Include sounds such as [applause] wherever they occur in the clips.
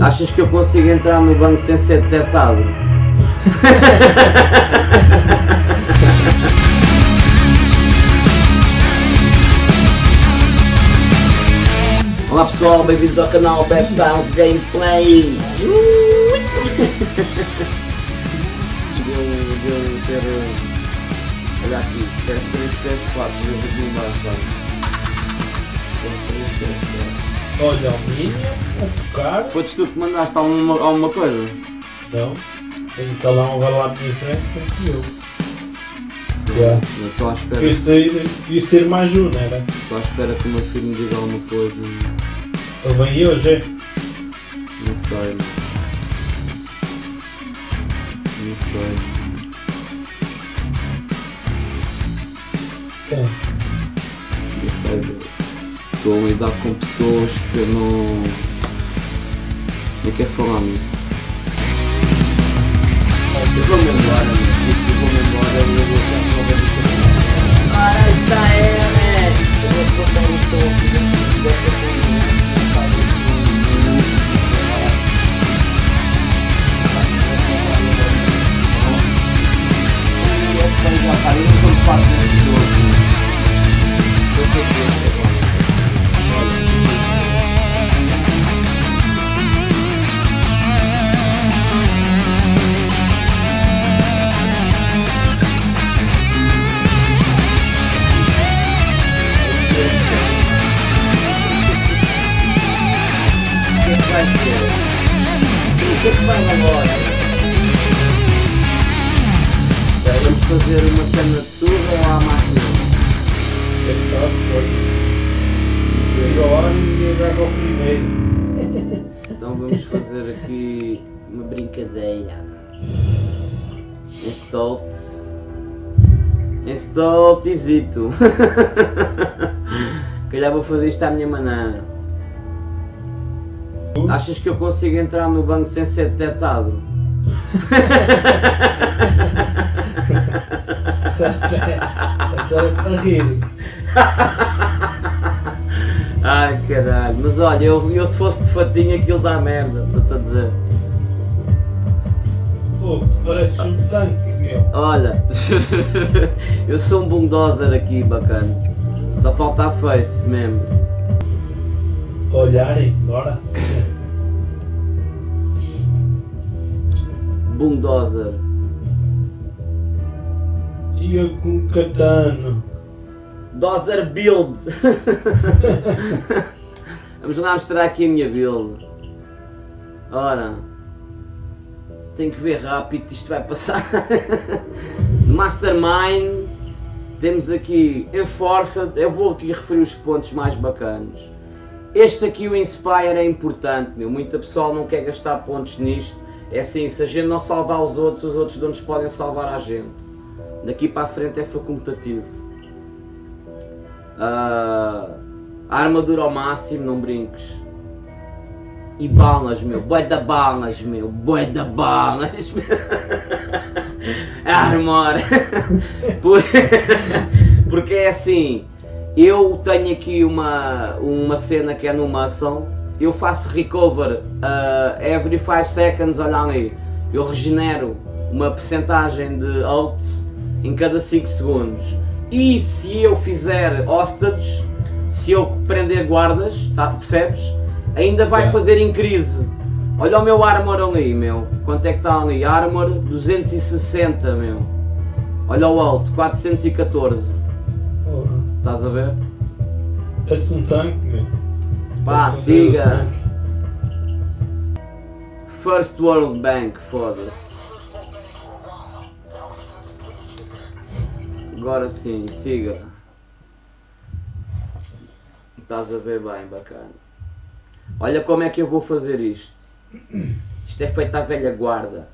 Achas que eu consigo entrar no banco sem ser detectado? [laughs] Olá pessoal, bem-vindos ao canal Backstars Gameplay. Deu, deu ter. Olha aqui, PS3, PS4, deu aqui embaixo. PS3, PS4. Olha, o mínimo, o caro. Foste tu que mandaste alguma, alguma coisa? Não. Tem que lá um lá à minha frente, que eu. Yeah. Eu estou à espera. Devia ser, devia ser mais um, não era? Estou à espera que o meu filho me diga alguma coisa. Ele vem hoje, é? Não sei. Não sei. Então, Não sei. Estou a lidar com pessoas que eu não. Nem quero falar nisso. Eu vou-me embora. Eu vou-me embora e eu vou ficar com a Ora, está é, né? Eu vou botar o topo dessa coisa. Já falei, não fazendo isso hoje. Eu estou vai ser? O que é que vai agora? Vamos fazer uma cena de há máquina? é que está, foi. Chega a hora e ninguém vai para o primeiro. Então vamos fazer aqui uma brincadeira. Instalt. Instalt isito. [laughs] Calhar vou fazer isto à minha maneira. Achas que eu consigo entrar no banco sem ser detectado? [laughs] Ai caralho, mas olha, eu, eu se fosse de fatinho aquilo dá merda, estou-te a dizer. Pô, parece um tanque, meu. Olha, [laughs] eu sou um bulldozer aqui bacana. Só falta a face mesmo. Olharem, bora. Bulldozer. E eu com catano. Dozer build. [laughs] Vamos lá mostrar aqui a minha build. Ora. Tenho que ver rápido que isto vai passar. [laughs] Mastermind. Temos aqui Enforced. Eu vou aqui referir os pontos mais bacanos. Este aqui, o Inspire, é importante. Meu. Muita pessoal não quer gastar pontos nisto. É assim, se a gente não salvar os outros, os outros não nos podem salvar a gente. Daqui para a frente é facultativo. Ah, armadura ao máximo, não brinques. E balas, meu. Bué da balas, meu. Bué da balas. [laughs] Armor. [laughs] Por- [laughs] Porque é assim. Eu tenho aqui uma, uma cena que é no muscle. Eu faço recover ah, every 5 seconds. Olha ali. Eu regenero uma percentagem de ult em cada 5 segundos. E se eu fizer hostage, se eu prender guardas, tá, percebes? Ainda vai Yeah. fazer increase. Olha o meu armor ali, meu. Quanto é que está ali? Armor 260, meu. Olha o alto, 414. Estás a ver? Parece um tanque, meu. Pá, siga. First World Bank, foda-se. Agora sim, siga. Estás a ver bem, bacana. Olha como é que eu vou fazer isto. Isto é feito à velha guarda.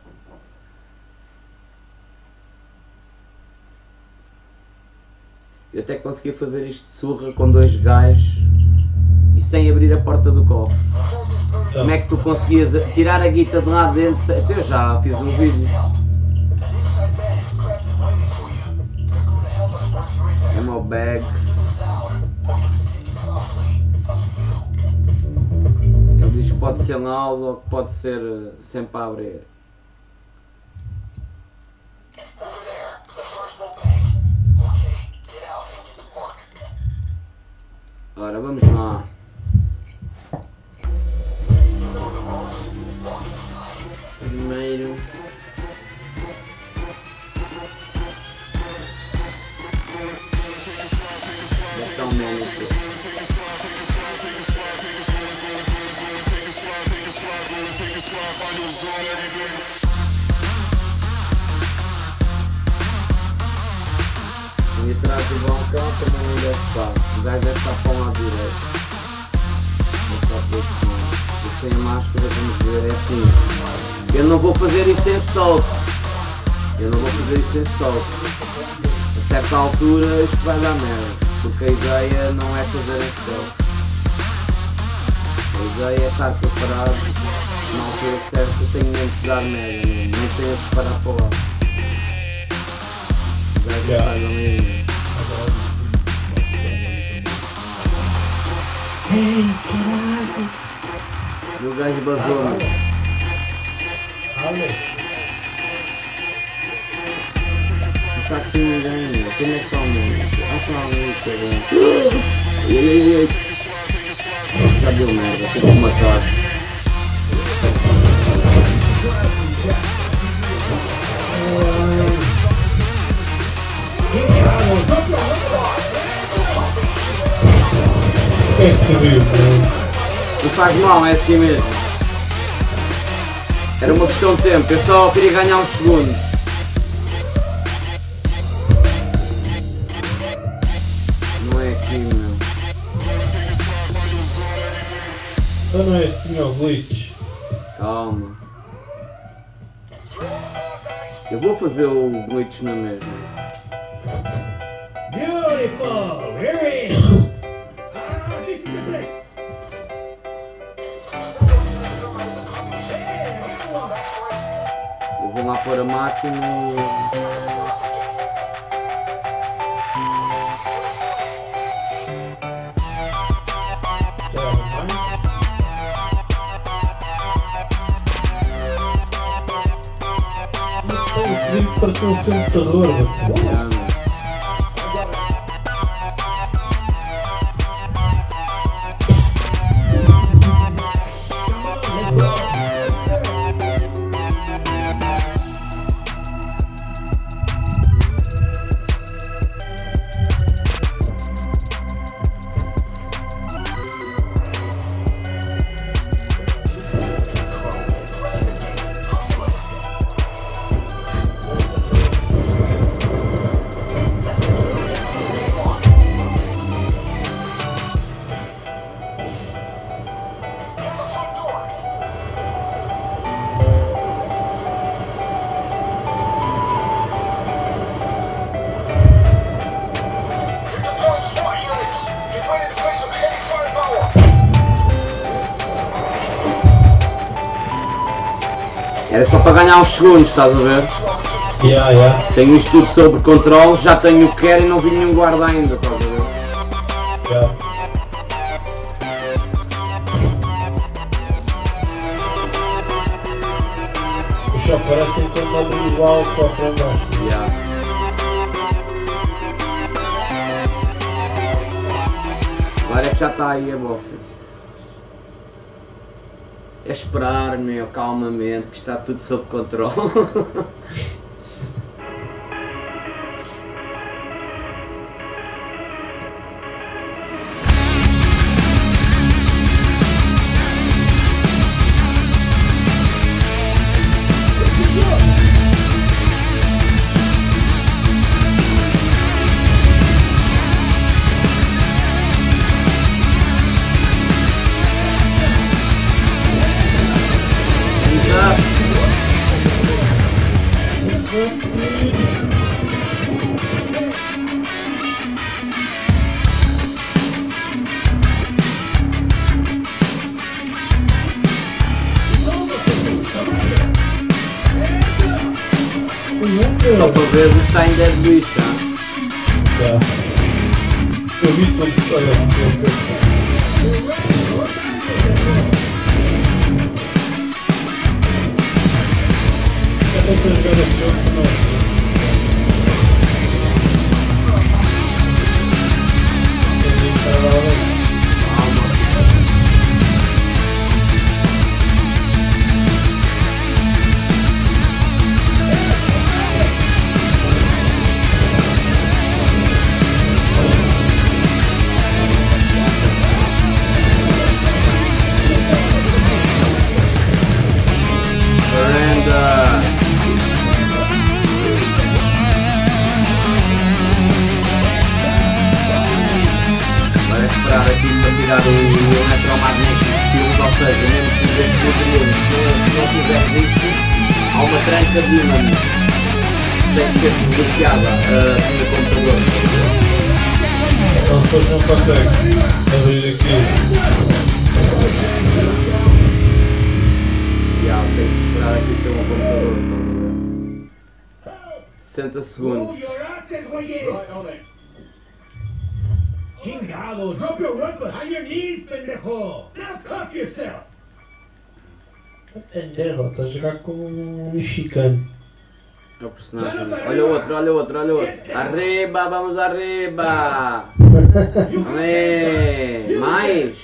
Eu até consegui fazer isto de surra com dois gajos e sem abrir a porta do cofre. Como é que tu conseguias tirar a guita de lá dentro? Até eu já fiz um vídeo. Ammo bag. Ele diz isto pode ser null ou pode ser eh, sempre a abrir. Ora, vamos lá. Primeiro. Botão manager. E atrás do balcão também não deve estar. O gajo deve estar para o lado direito. Vou estar por este lado. E sem a máscara vamos ver, é assim. Eu não vou fazer isto em stop. Eu não vou fazer isto em stop. A certa altura isto vai dar merda. Porque a ideia não é fazer em stop. A ideia é estar preparado na altura certa sem nem dar merda, nem, nem sem a preparar para o lado. O gajo Yeah. Faz ali. E o gajo basou-me. Olha, está aqui ninguém, meu. Como é que está o mundo? Ah, ali, caramba. Ai, ai, ai. Já deu merda, tem que matar. o é que tu viu? Não faz mal, é assim mesmo. Era uma questão de tempo, eu só queria ganhar uns segundos. Não é aqui, meu. Só não é assim ao glitch. Calma. Eu vou fazer o glitch na mesma. Beautiful! Here lá pôr a máquina computador, segundos, estás a ver? Yeah, yeah. Tenho isto tudo sob controle, já tenho o que quero e não vi nenhum guarda ainda, É esperar, meu, calmamente, que está tudo sob controle. [laughs] Eu Arriba, vamos arriba! Amém! Mais!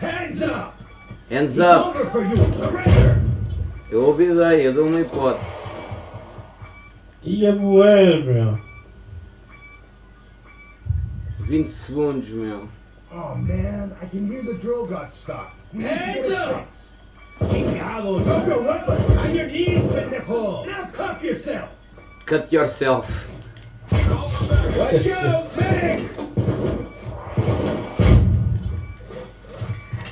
Hands up! Hands up! Eu avisei, eu dou uma hipótese. E a moer, meu. 20 segundos, meu. Oh man, I can hear the drill got stuck. Hands up! Chingado, drop your weapon on your knees, pendejo! Now cuff yourself! Cut yourself.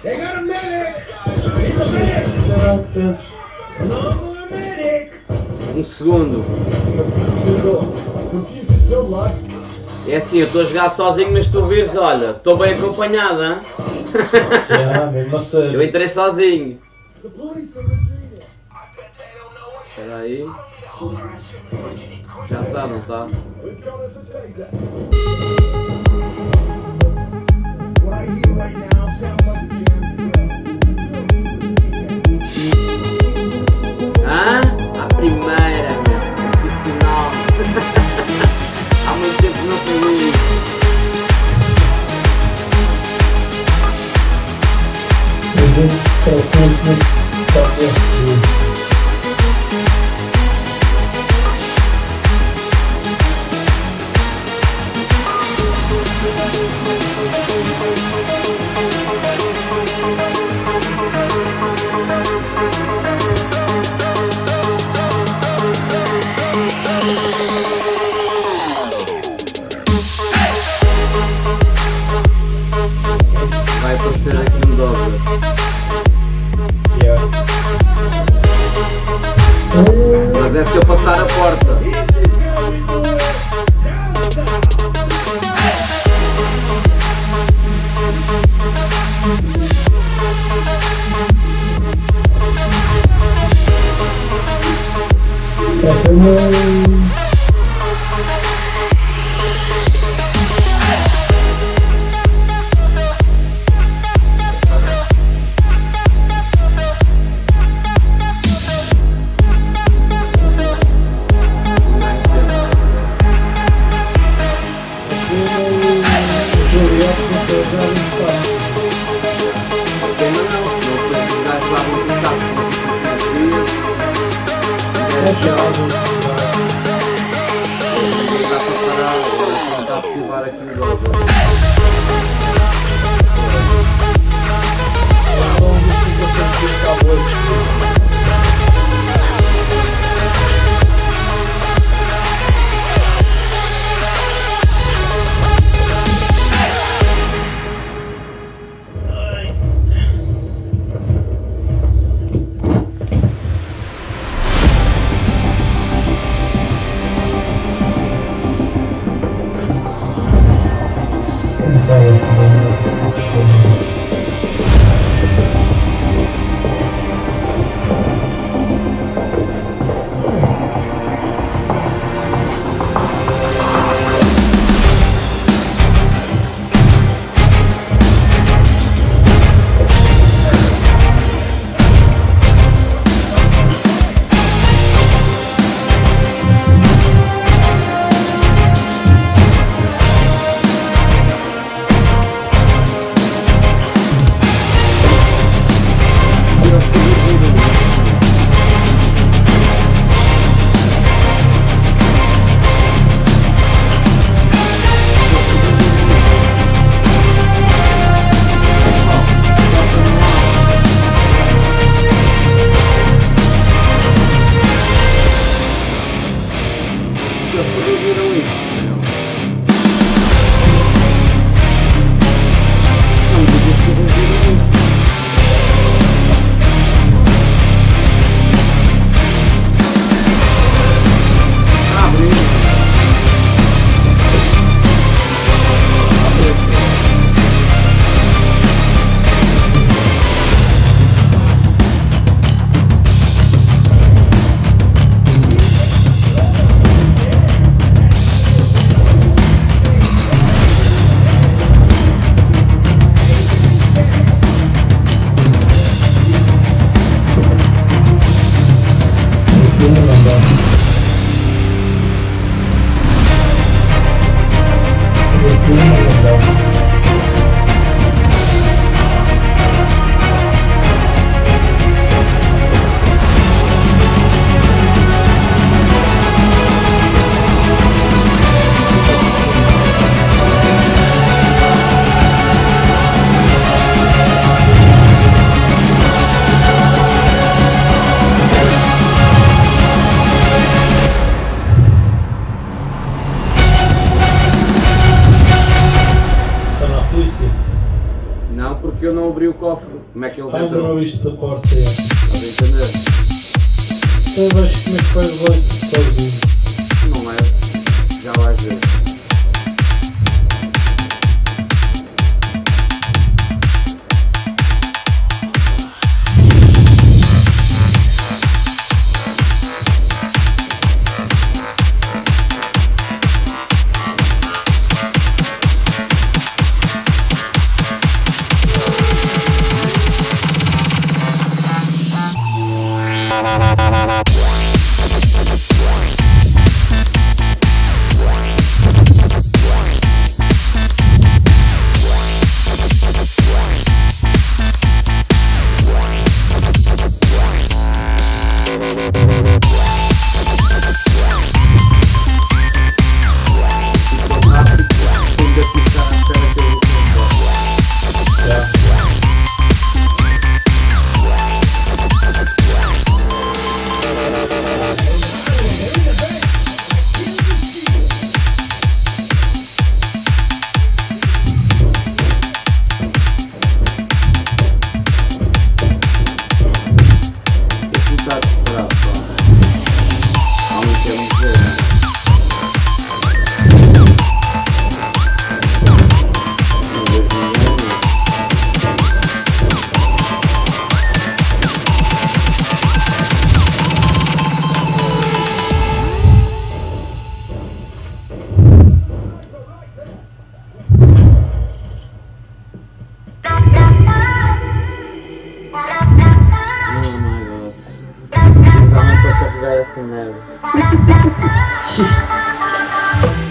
They got a medic! Need a medic! More medic! Um segundo. É assim, eu estou a jogar sozinho, mas tu vês, olha, estou bem acompanhado, hein? Já, mesmo a Eu entrei sozinho. Espera aí. Já está, não sounds like a primeira. Profissional. [laughs] Há muito tempo não fazia isso. A gente está sempre está a Mas é se eu passar a porta. This tentar ativar aqui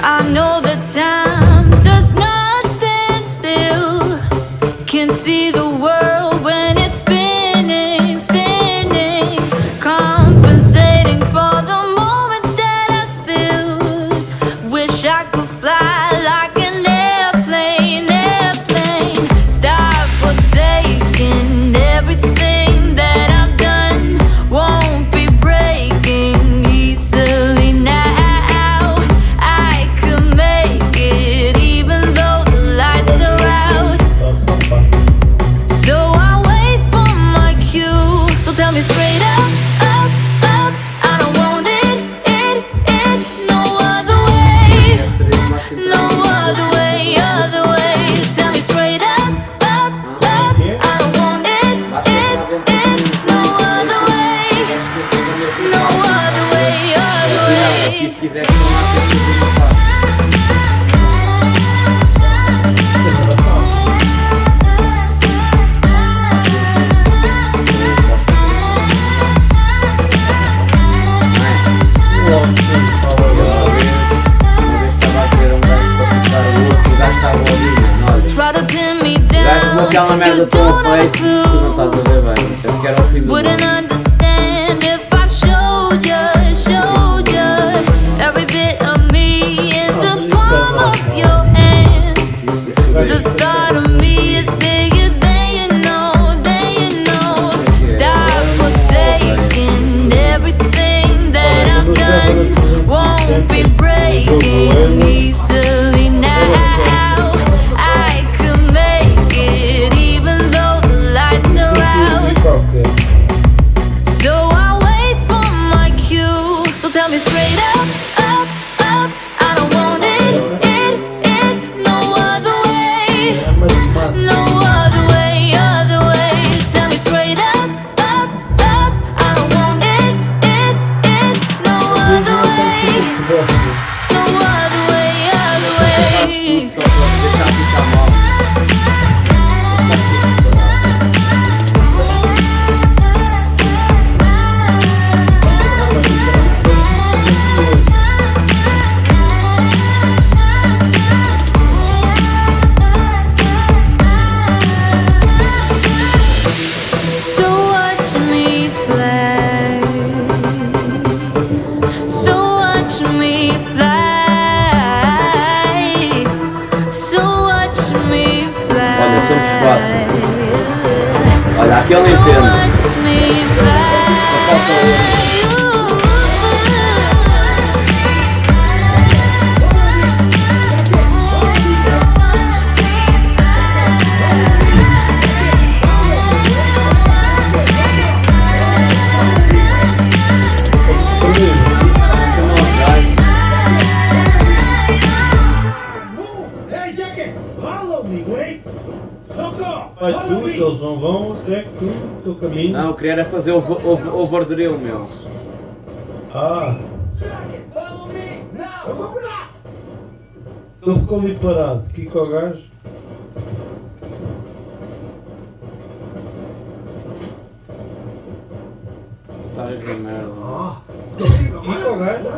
I know overdrill, meu. Ah, Follow me now! ele ficou ali parado. Kiko o gajo. Otários de merda. Kiko o gajo.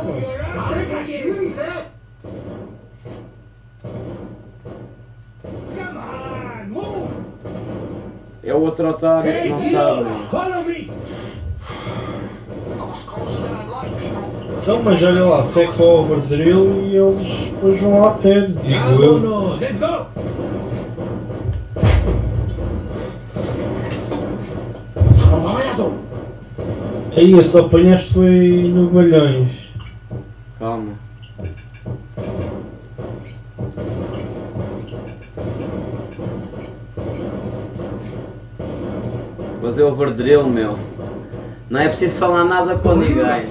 É o outro otário que não sabe, Então, mas olha lá, segue o overdrill e eles depois vão lá ter, digo eu. Vámonos! Let's go! Aí, só apanhaste foi no Balhões. Calma. Fazer overdrill, meu. Não é preciso falar nada com ninguém.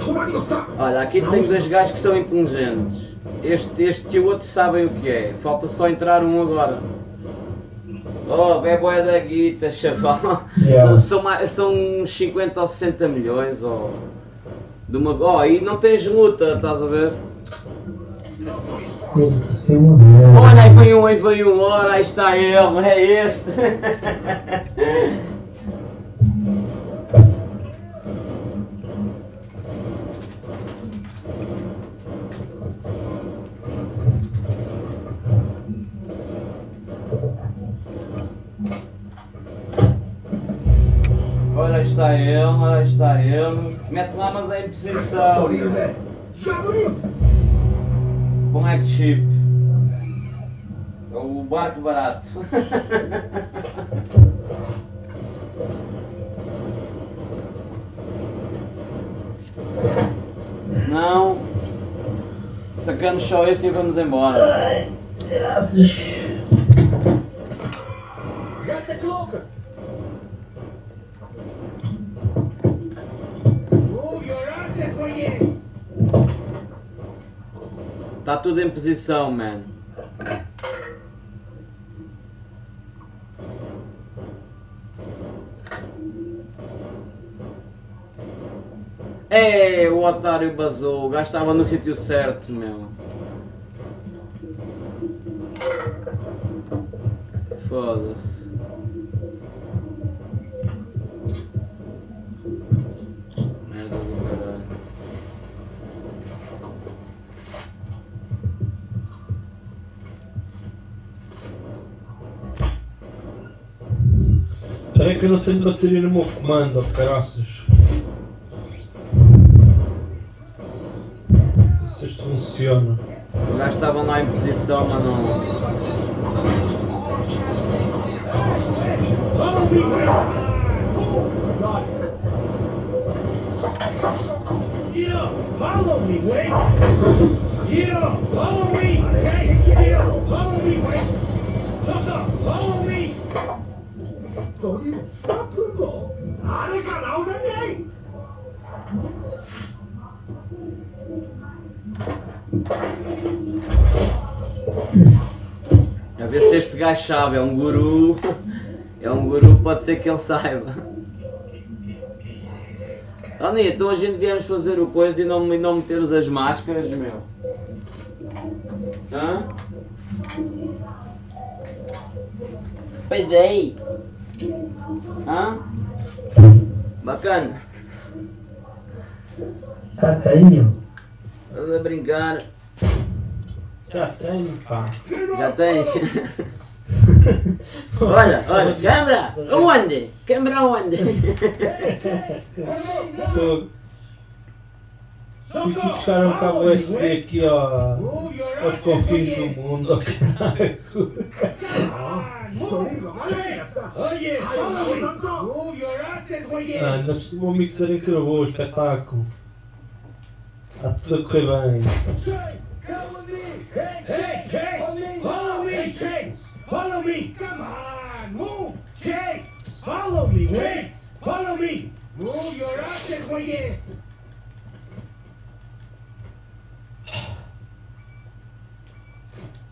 Olha, aqui tem dois gajos que são inteligentes. Este, este e o outro sabem o que é. Falta só entrar um agora. Oh, bebo é da guita, chaval. [laughs] Yeah. São, são, são uns 50 ou 60 milhões. Oh, de uma, oh, e não tens luta, estás a ver? Olha, aí vem um, aí vem um, ora, aí está ele, é este. [laughs] Aí está ele, aí está ele. Mete lá, mas é em posição. Black Ship. É o barco barato. [laughs] Senão, sacamos só este e vamos embora. Got the cloaker! Move your ass and for yes! Está tudo em posição, man. É, o otário basou, estava no sítio certo, meu. Foda-se. Merda do caralho. Aí que eu não tenho bateria no meu comando, caraças. Se isto funciona. O gajo estava lá em posição, mas não. Follow me, Will! Yeah, follow me, Will! Yeah, follow me! Hey, yeah, follow me, Me! A ver se este gajo sabe, é um guru. É um guru, pode ser que ele saiba. Tony, então a gente viemos fazer o coisa e não, e não metermos as máscaras, meu. Hã? Peidei. Hã? Bacana. Estás a brincar. Já tenho, pá. Já tens. [laughs] [laughs] olha, olha, câmera! Onde? Câmera onde? [laughs] Que um cabo follow me, USB Will! aqui ó, for confins do mundo, oh! Oh me! Ah, yes! ainda por cima o mixer encravou, espetáculo. Está tudo a correr bem. Me! Follow me! Me! Come on! Move! Straight! Follow me! Wait! Follow me! Move your ass and yes!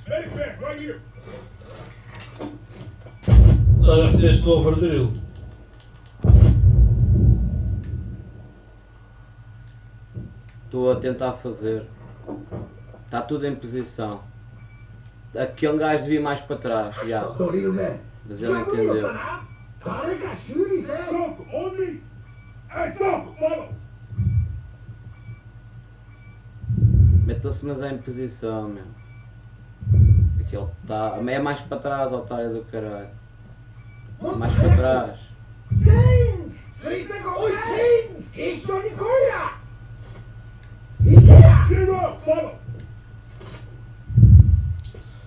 Hey, Pat, right here. Drill. Estou a tentar fazer. Está tudo em posição. Aquele gajo devia mais para trás, já. Mas ele entendeu. Stop! Only! Stop, mother! Metam-se mas é em posição, meu. Aquele tá. É mais para trás, otário do caralho. É mais para trás.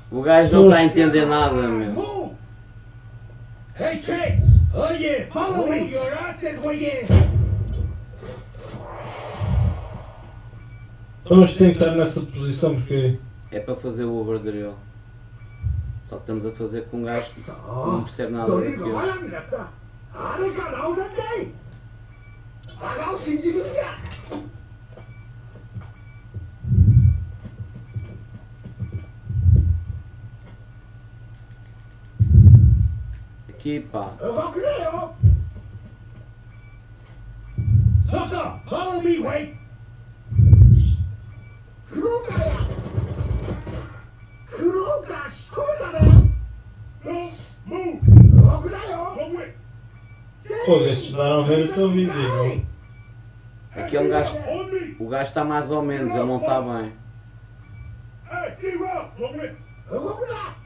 O gajo não está a entender nada, meu. Hey, Trix! Olha, follow me! Your ass is! Então, Temos que estar nessa posição porque. É para fazer o overdrill. Só que estamos a fazer com um gajo que não percebe nada daquilo. É aqui pá. Stop! Follow me, wait! Pô, estes daram a ver o teu vídeo, não? Aqui é um gajo. On me! O gajo está mais ou menos, ele não está bem. Hey, zero! Go with! 動くな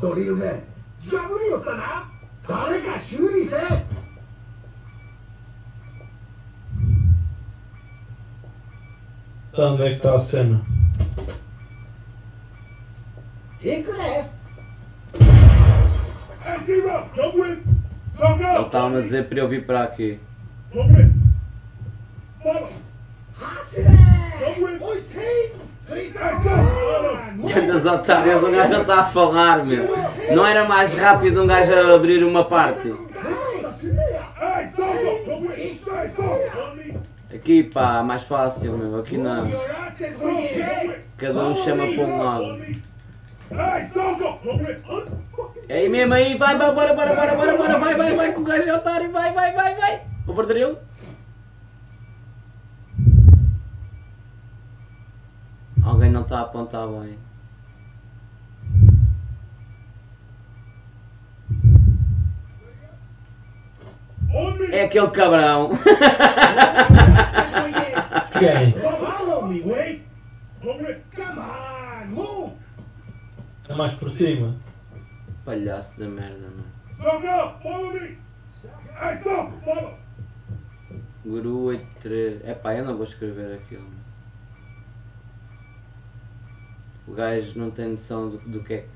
ドリルメン近くに寄ったな誰か修理せ Então, onde é que está a cena? 行くね Hey, ele estava me dizer para eu vir para aqui. Das otárias, um gajo já está a falar, meu. Não era mais rápido um gajo a abrir uma parte? Aqui, pá, mais fácil, meu. Aqui não. Cada um chama para um lado. É aí mesmo aí, vai, bora, bora, bora, bora, bora, vai, vai, vai, que o gajo é otário, vai, vai, vai, vai. O verdadeiro? Alguém não está a apontar bem. É aquele cabrão. Quem? Follow me, wait. Go with! Come on, move. É mais por cima. Palhaço da merda, não! Follow! Guru 83. É pá, eu não vou escrever aquilo. O gajo não tem noção do, do que é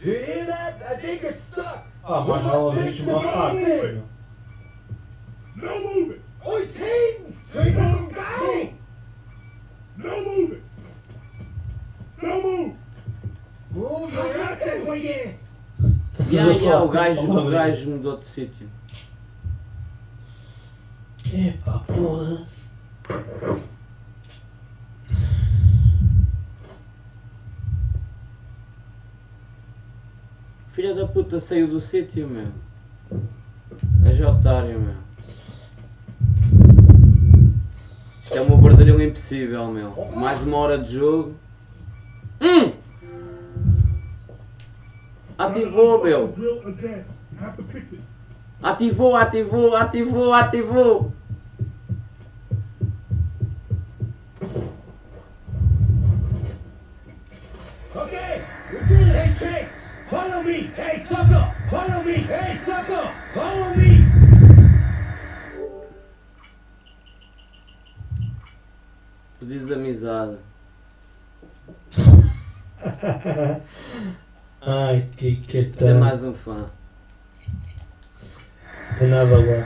it's. Ah, mas ela vem uma parte. No moving! Oi, King. Take him down. No moving! No move! Ya, ya, o gajo, o gajo mudou de sítio. Epá, porra. Filha da puta saiu do sítio, meu. Gajo é otário, meu. Isto é uma verdadeira impossível, meu. Mais uma hora de jogo. Hum! Ativou, meu. It. Ativou, ativou, ativou, ativou. Okay, we're good. Hey, Shanks, follow me. Hey, sucker, follow me. Hey, sucker, follow me. Pedido de amizade. Ai, que que Ser tá. mais um fã. Tem nada lá.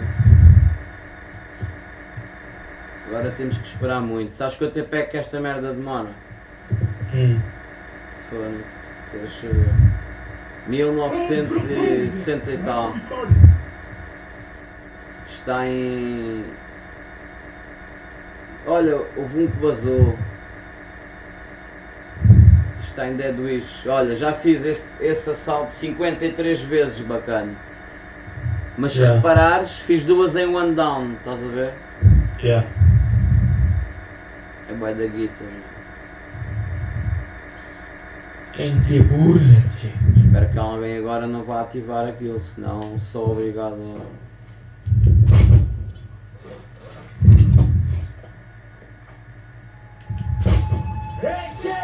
Agora temos que esperar muito. Sabes quanto tempo é que esta merda demora? Hum. Foda-se. Deixa eu ver. 1960 e tal. Está em. Olha, houve um que vazou. Está em Dead Wish. Olha, já fiz este, esse assalto 53 vezes, bacana. Mas se Yeah. reparares, fiz duas em one down, estás a ver? Yeah. É bué da guita. Gente burra, gente. Espero que alguém agora não vá ativar aquilo, senão sou obrigado a. Hey,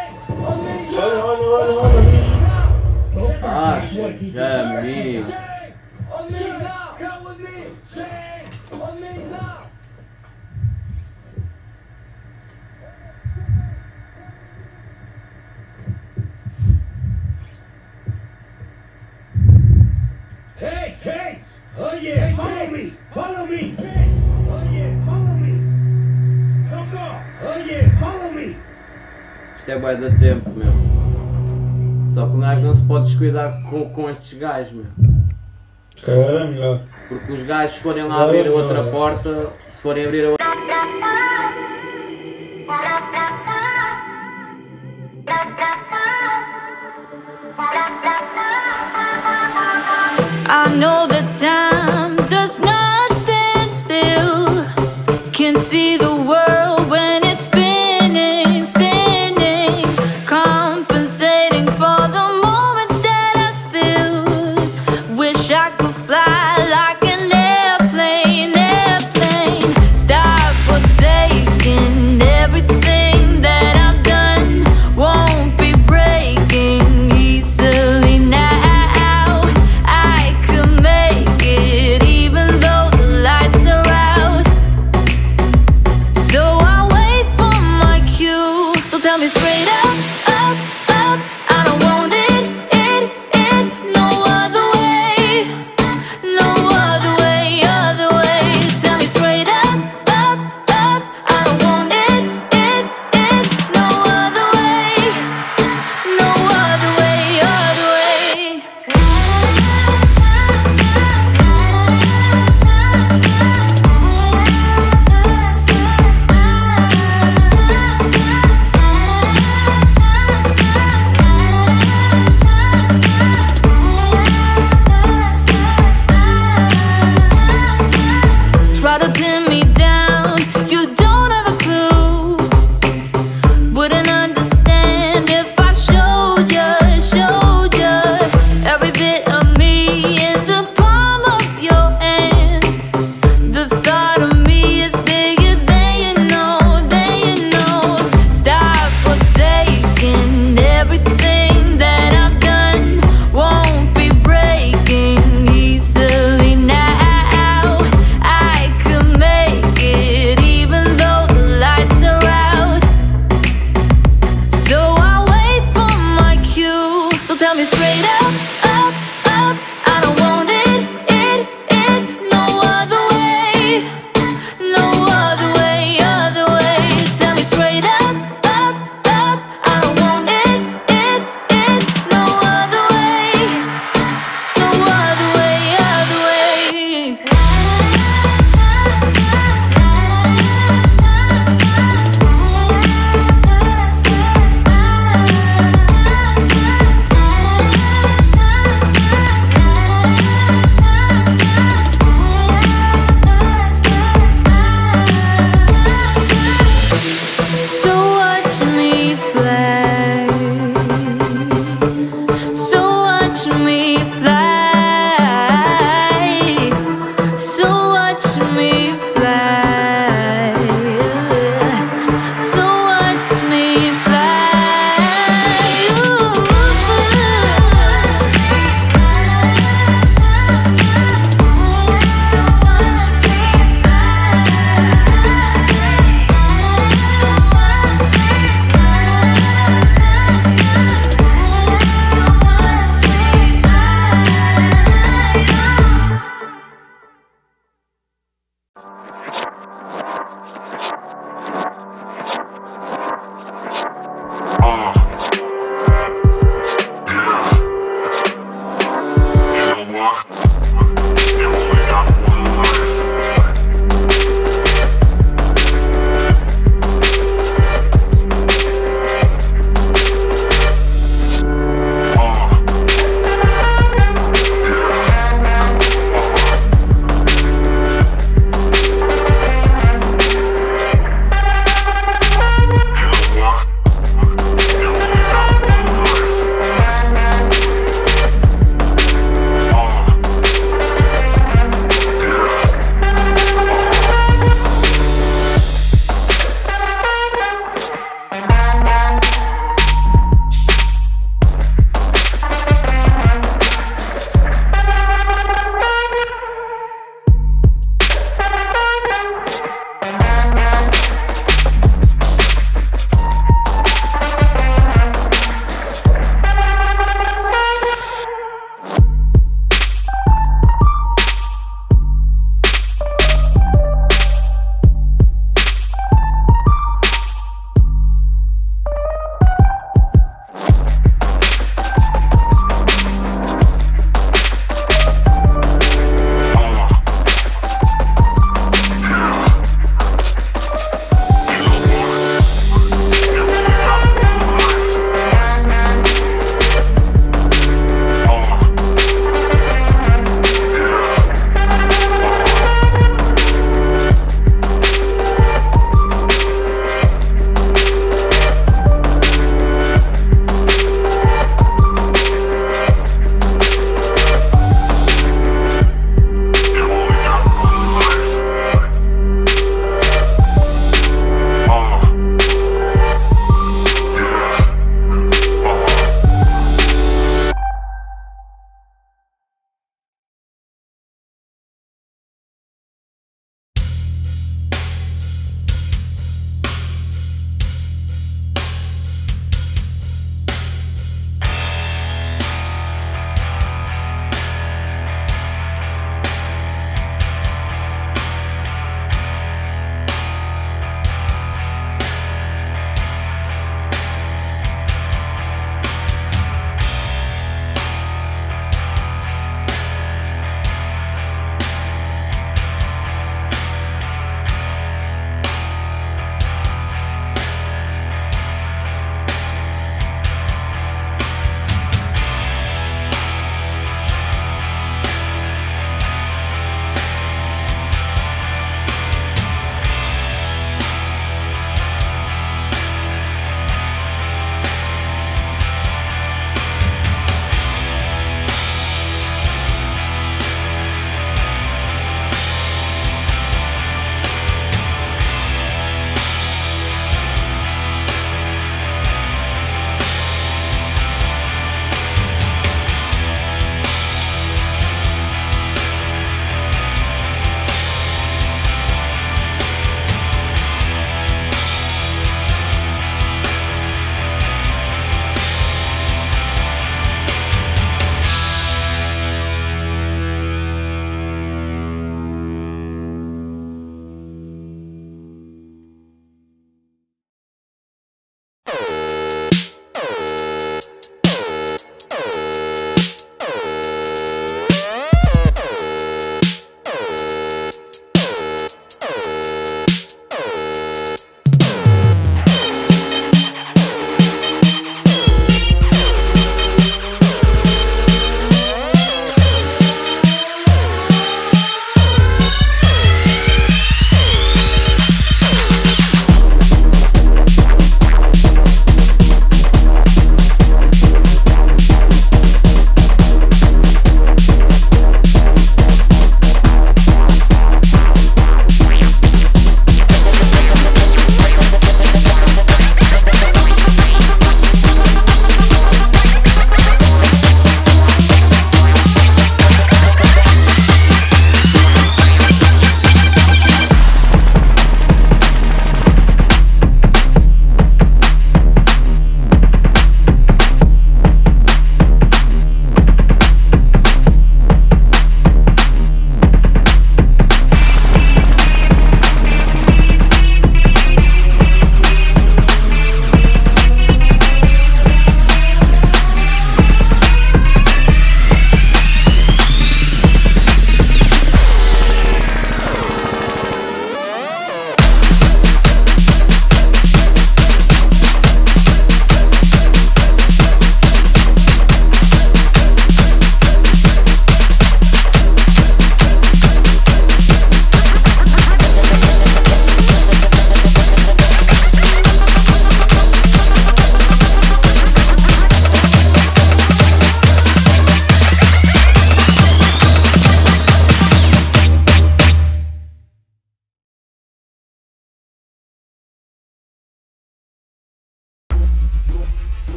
Jake! On me Olha, now! olha, olha, olha. Ah, Jamie. Jake! On me now! Come with me! Jake! On me now! Hey, Jake! Oh yeah, follow me! Follow me! Jake! Oh yeah, follow me! Come on! Oh yeah, follow me! Isto é bué da tempo, se pode descuidar com, com estes gajos, meu. Cara, melhor. Porque os gajos se forem lá abrir a outra porta, se forem abrir a outra.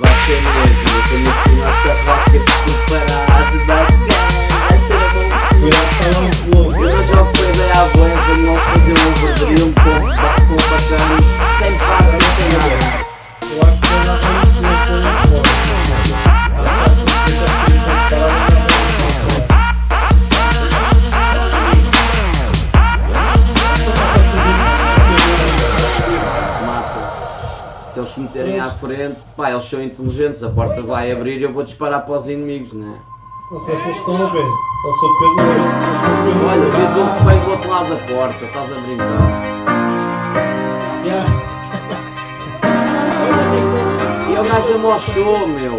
Vai ser mesmo, eu tenho aqui nossa rocket separada da Vai ser a um flow. Eu não jogo com a ideia à boa, para não fazer um overdrill pá, eles são inteligentes, a porta vai abrir e eu vou disparar para os inimigos, né? Não sei se eles estão a ver. Só sou Pedro. Olha, diz um que vem do outro lado da porta, estás a brincar. E o gajo meu.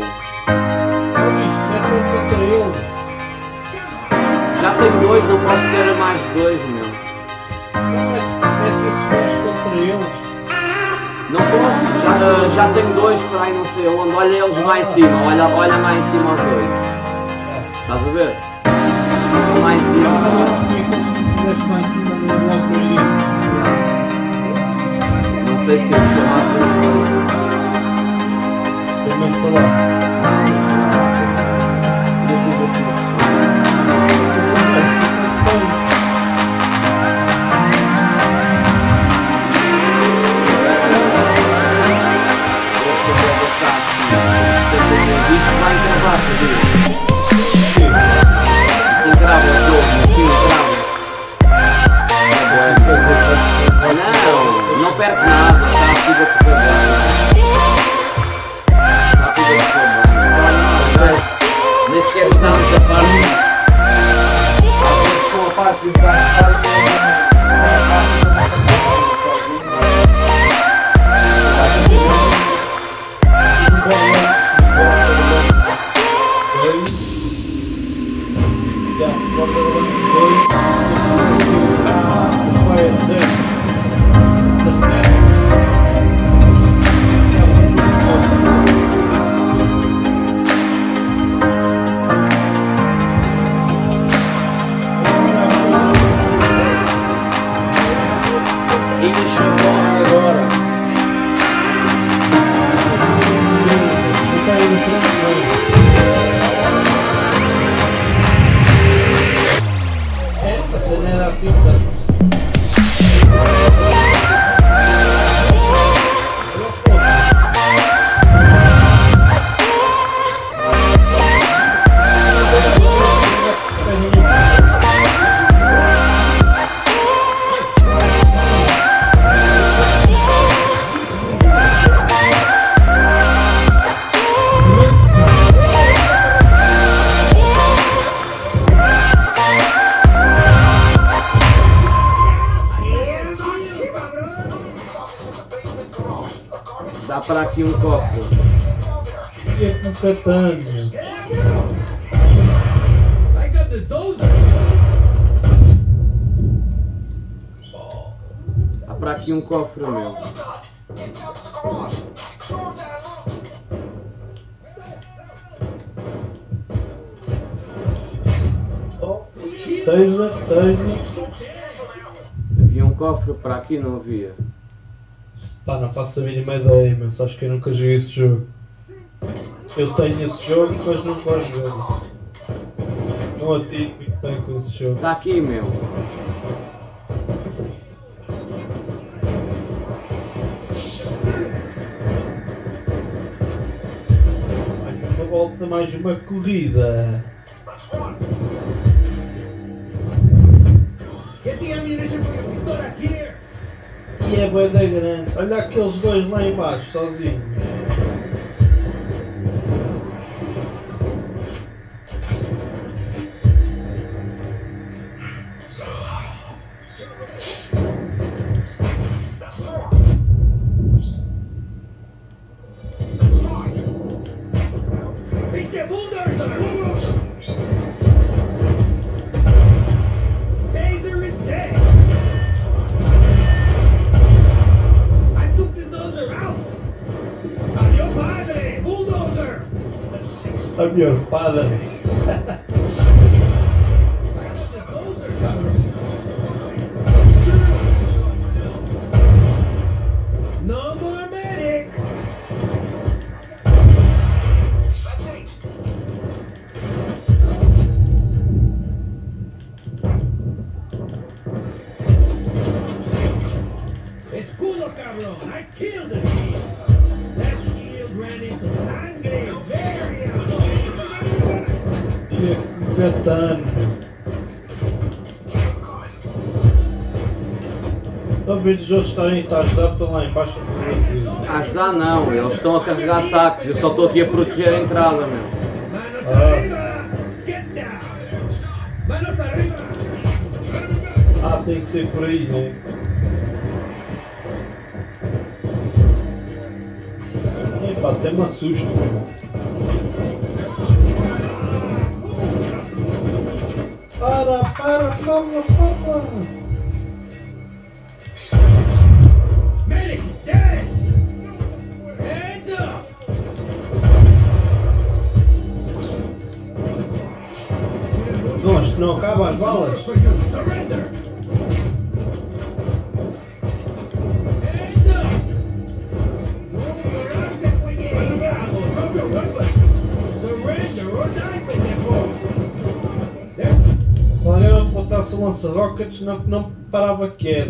Mete contra ele. Já tenho dois, não posso ter mais dois, meu. Mete esses dois contra ele. Não posso, já, já tenho dois por aí não sei onde. Olha eles lá em cima, olha, olha lá em cima os dois. Estás a ver? Estão lá em cima. Não sei se eu chamasse os dois. Tem mesmo para lá. Perco nada, está tudo a correr bem. Está tudo a acho que eu nunca joguei esse jogo. Eu tenho esse jogo, mas não gosto jogar. Não atiro muito bem com esse jogo. Está aqui, meu. Mais uma volta, mais uma corrida. Da grande. Olha aqueles dois lá embaixo, sozinhos. Melhor padre. No filhos dos outros estarem a ajudar, estão lá embaixo. Ah, a Ajudar não, eles estão a carregar sacos, eu só estou aqui a proteger a entrada, meu. Ah. ah, tem que ser por aí, né? Epa, até me assusta, meu. Para, para, para, para. não, não parava quieto.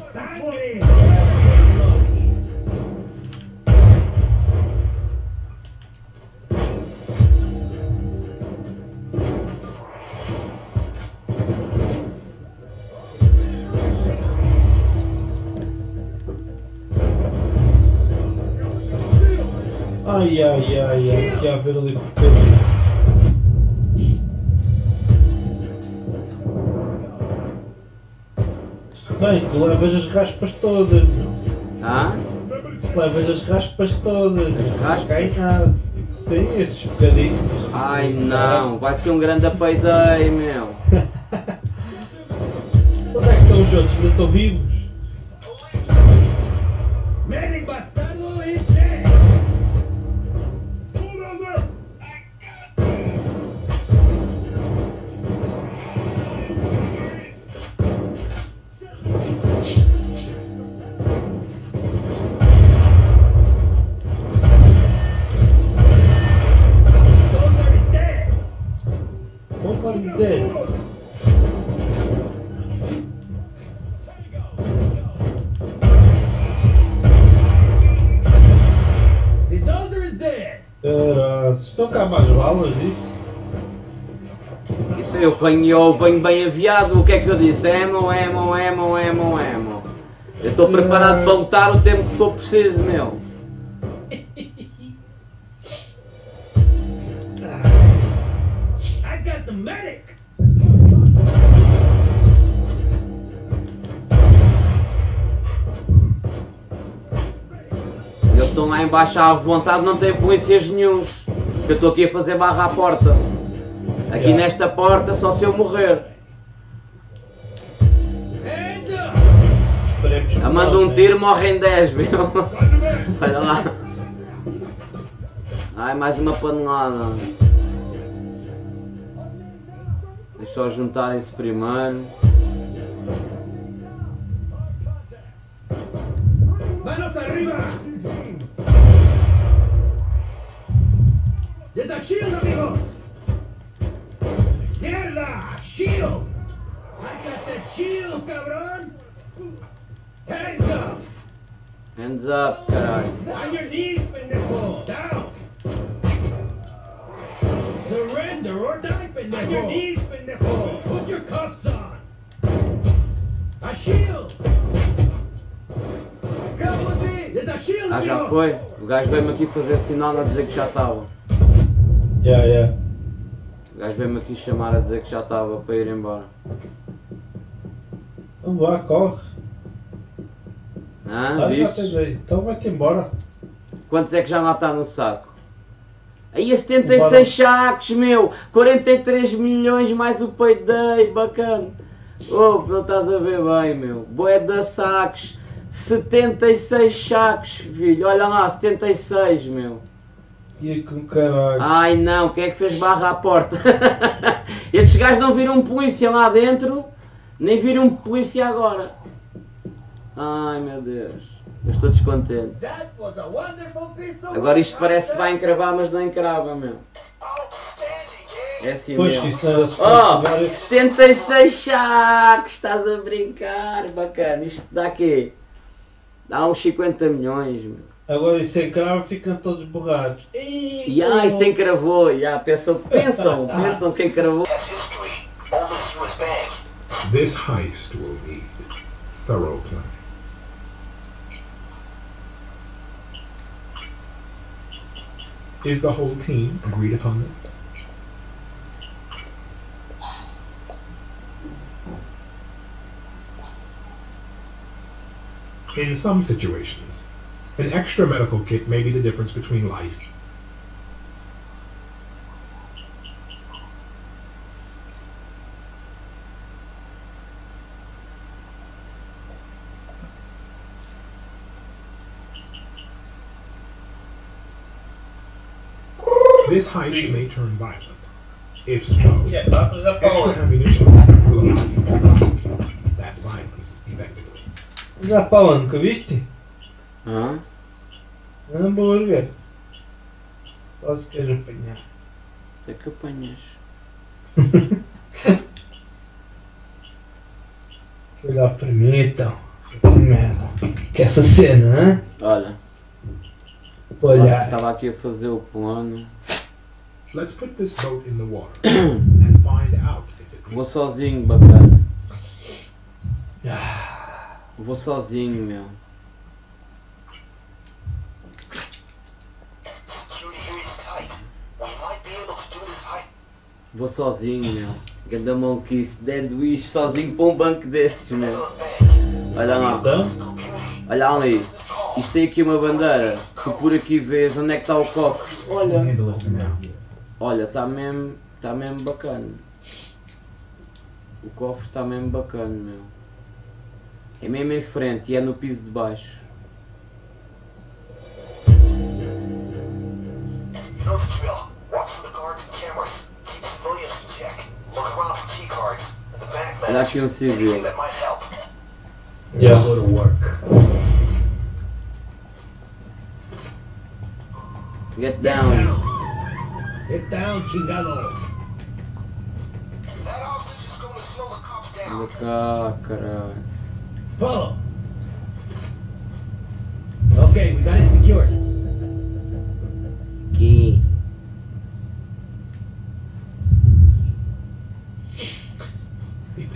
sangue. Ai, ai, ai, ai, que abertura. Tu levas as raspas todas. Ah? Levas as raspas todas. As raspas? Não nada. Sim, esses bocadinhos. Ai não, vai ser um grande apeidei, meu. [laughs] Onde é que estão os outros? Ainda estão vivos? Venho, eu venho bem aviado, o que é que eu disse? Emo, emo, emo, emo, emo. Eu estou preparado para lutar o tempo que for preciso, meu. I got the medic. Eles estão lá embaixo à vontade, não têm polícias nenhuns. Eu estou aqui a fazer barra à porta. Aqui nesta porta, só se eu morrer. Manda não, um tiro, morrem 10, viu? [laughs] Olha lá. Ai, mais uma panelada. Deixa só juntarem-se primeiro. Manos arriba. There's a shield, amigo. Mierda, shield. I got the shield, cabrón. Hands up. Hands up, caralho. On your knees, pendejo. Down. Surrender or die, pendejo. On your knees, pendejo. Put your cuffs on. A shield. There's a shield, Ah, já foi? O gajo veio-me aqui fazer sinal a dizer que já estava. Yeah, yeah. Gajo veio-me aqui chamar a dizer que já estava para ir embora. Então vá, corre. Ah, viste? Então vai-te embora. Quantos é que já lá está no saco? Aí a 76 sacos, meu! 43 milhões mais o payday, bacana! Oh, não estás a ver bem, meu! Boé de sacos! 76 sacos, filho! Olha lá, 76, meu! E com caralho. Ai não, quem é que fez barra à porta? [laughs] Estes gajos não viram um polícia lá dentro, nem viram um polícia agora. Ai meu Deus, eu estou descontente. That was a wonderful piece of Agora isto parece que vai encravar, mas não encrava, meu. É assim Pois mesmo. Oh, suposto 76 sacos, estás a brincar, bacana. Isto dá quê? Dá uns 50 milhões, meu. Agora isso é cravo ficam todos borrados. E ah, isto encravou, e ah, pensam, [laughs] pensam, pensam que encravou. has history. Oldest U.S. bank. This heist will need thorough planning. Is the whole team agreed upon this? In some situations, an extra medical kit may be the difference between life This heist may turn violent. If so, Yeah, tá, já extra ammunition will allow you to prosecute that violence effectively. Já falando, que viste? Hã? Não vou ver. Só se queres apanhar. É que apanhas. Olhar para mim então. Essa merda. Que essa cena, hã? Olha, Olhar. estava aqui a fazer o plano. Let's put this boat in the water [coughs] and find out if it Vou sozinho, bacana. Ah, Vou sozinho, meu. Vou sozinho, meu. Ganda monquice, dead wish, sozinho para um banco destes, meu. Olha lá, Então, olha ali. Isto tem aqui uma bandeira. Tu por aqui vês onde é que está o cofre. Olha. Olha, está mesmo, está mesmo bacana. O cofre está mesmo bacana, meu. É mesmo em frente e é no piso de baixo. The drill. Watch for the guards and cameras. And the bank Olha aqui um manager. Anything civil. that might help. yeah. Go to work. Get down. Get down, chingado. That hostage is going to slow the cops down. Anda cá, caralho. Follow. Okay, we got it secured.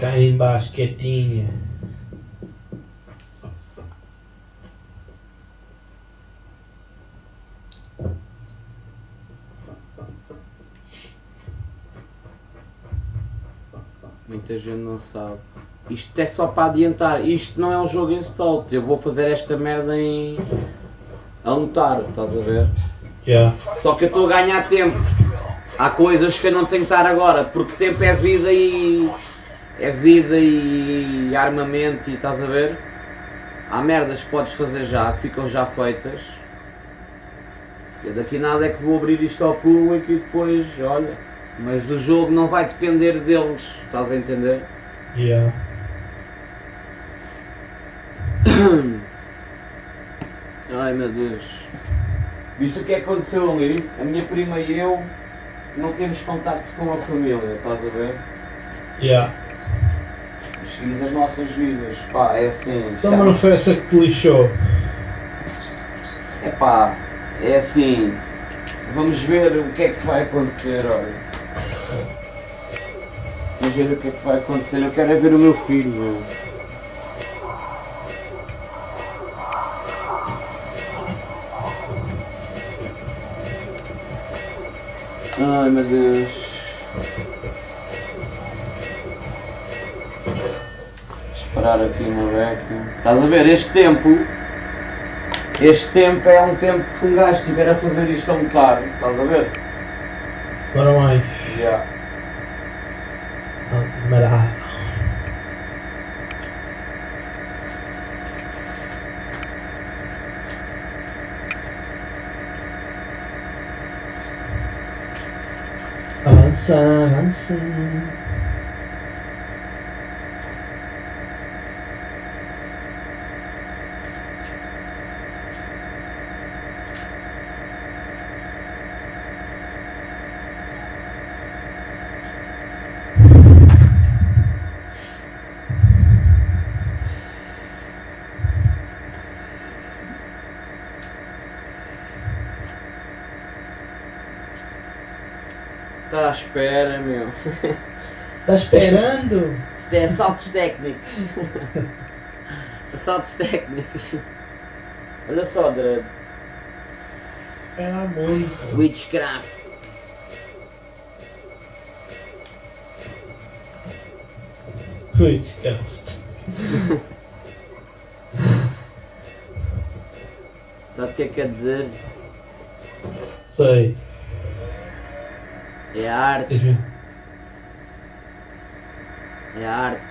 Aqui. embaixo, quietinha. Muita gente não sabe. Isto é só para adiantar. Isto não é um jogo em stealth. Eu vou fazer esta merda em. a lutar, estás a ver? Já. Só que eu estou a ganhar tempo. Há coisas que eu não tenho que estar agora, porque tempo é vida e. é vida e armamento e estás a ver? Há merdas que podes fazer já, que ficam já feitas. E daqui nada é que vou abrir isto ao público e depois, olha. Mas o jogo não vai depender deles, estás a entender? Já. [coughs] Ai meu Deus. Viste o que é que aconteceu ali? A minha prima e eu não temos contacto com a família, estás a ver? Já. Seguimos as nossas vidas. Pá, é assim. Então não foi essa que te lixou. É pá, é assim. Vamos ver o que é que vai acontecer, olha. Vamos ver o que é que vai acontecer. Eu quero é ver o meu filho, meu. Ai meu Deus. Esperar aqui uma beca. Estás a ver? Este tempo. Este tempo é um tempo que um gajo estiver a fazer isto a lutar. Estás a ver? Para mais. Já. Ah, Maravilha. Avança, avança. Espera, meu. Tá esperando? Isto é assaltos técnicos. [laughs] assaltos técnicos. Olha só, Dredd. Espera muito. Witchcraft. Crítica. Sabes o que é que quer dizer? Sei. É arte. É arte.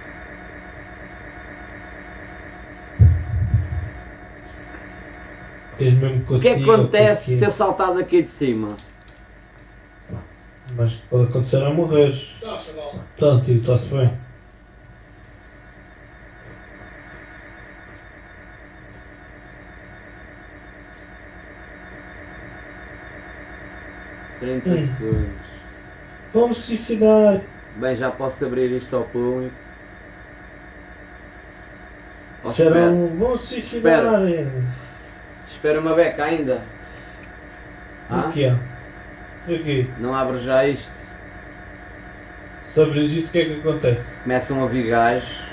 O que é acontece porque- se eu saltar daqui de cima? Mas pode acontecer a morrer. Então, tio, está-se bem. Trinta segundos. Vamos suicidar. Bem, já posso abrir isto ao público. Oh, Serão... espera, Vamos suicidar. espera uma beca ainda. O Ah, que é? O quê? não abre já isto. Se abres isso, o que é que acontece? Começam a vir gajos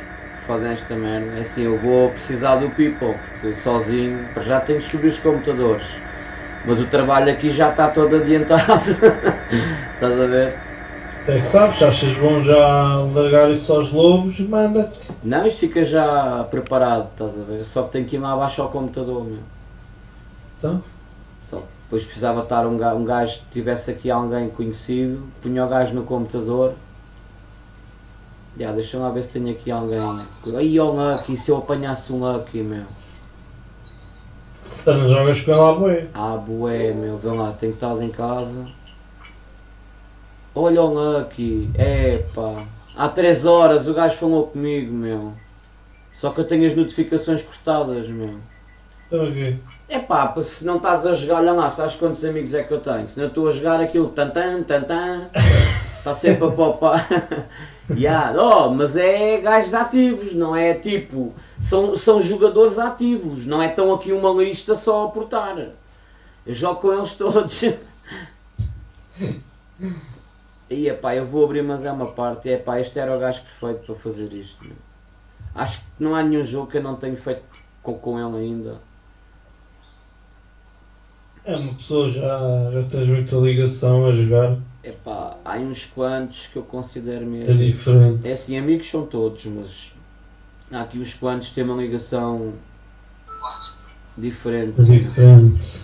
fazem esta merda. É assim, eu vou precisar do people, porque sozinho, já tenho que descobrir os computadores. Mas o trabalho aqui já está todo adiantado. [laughs] Estás a ver? É que sabes, achas bom já largar isso aos lobos, manda-te. Não, isto fica já preparado, estás a ver? Só que tenho que ir lá abaixo ao computador, meu. Então, Só depois precisava estar um gajo, um gajo que tivesse aqui alguém conhecido, punha o gajo no computador. Já, deixa lá ver se tenho aqui alguém. Aí o Lucky, se eu apanhasse um Lucky, meu. então não jogas com ela a boi. Ah, bué, meu, vê lá, tenho que estar em casa. Olha o Lucky, epá. Há 3 horas o gajo falou comigo, meu. Só que eu tenho as notificações cortadas, meu. Então o quê? É pá, se não estás a jogar, olha lá, sabes quantos amigos é que eu tenho? Se não estou a jogar aquilo, tantan, tantan, está sempre a popar. [laughs] yeah, oh, mas é gajos ativos, não é tipo, são, são jogadores ativos, não é tão aqui uma lista só a portar. Eu jogo com eles todos. [laughs] E epá, eu vou abrir, mas é uma parte. E epá, este era o gajo perfeito para fazer isto. meu. Acho que não há nenhum jogo que eu não tenho feito com, com ele ainda. É uma pessoa já, já tens muita ligação a jogar. Epá, há uns quantos que eu considero É mesmo. diferente. É assim, amigos são todos, mas há aqui uns quantos que têm uma ligação diferente. É diferente.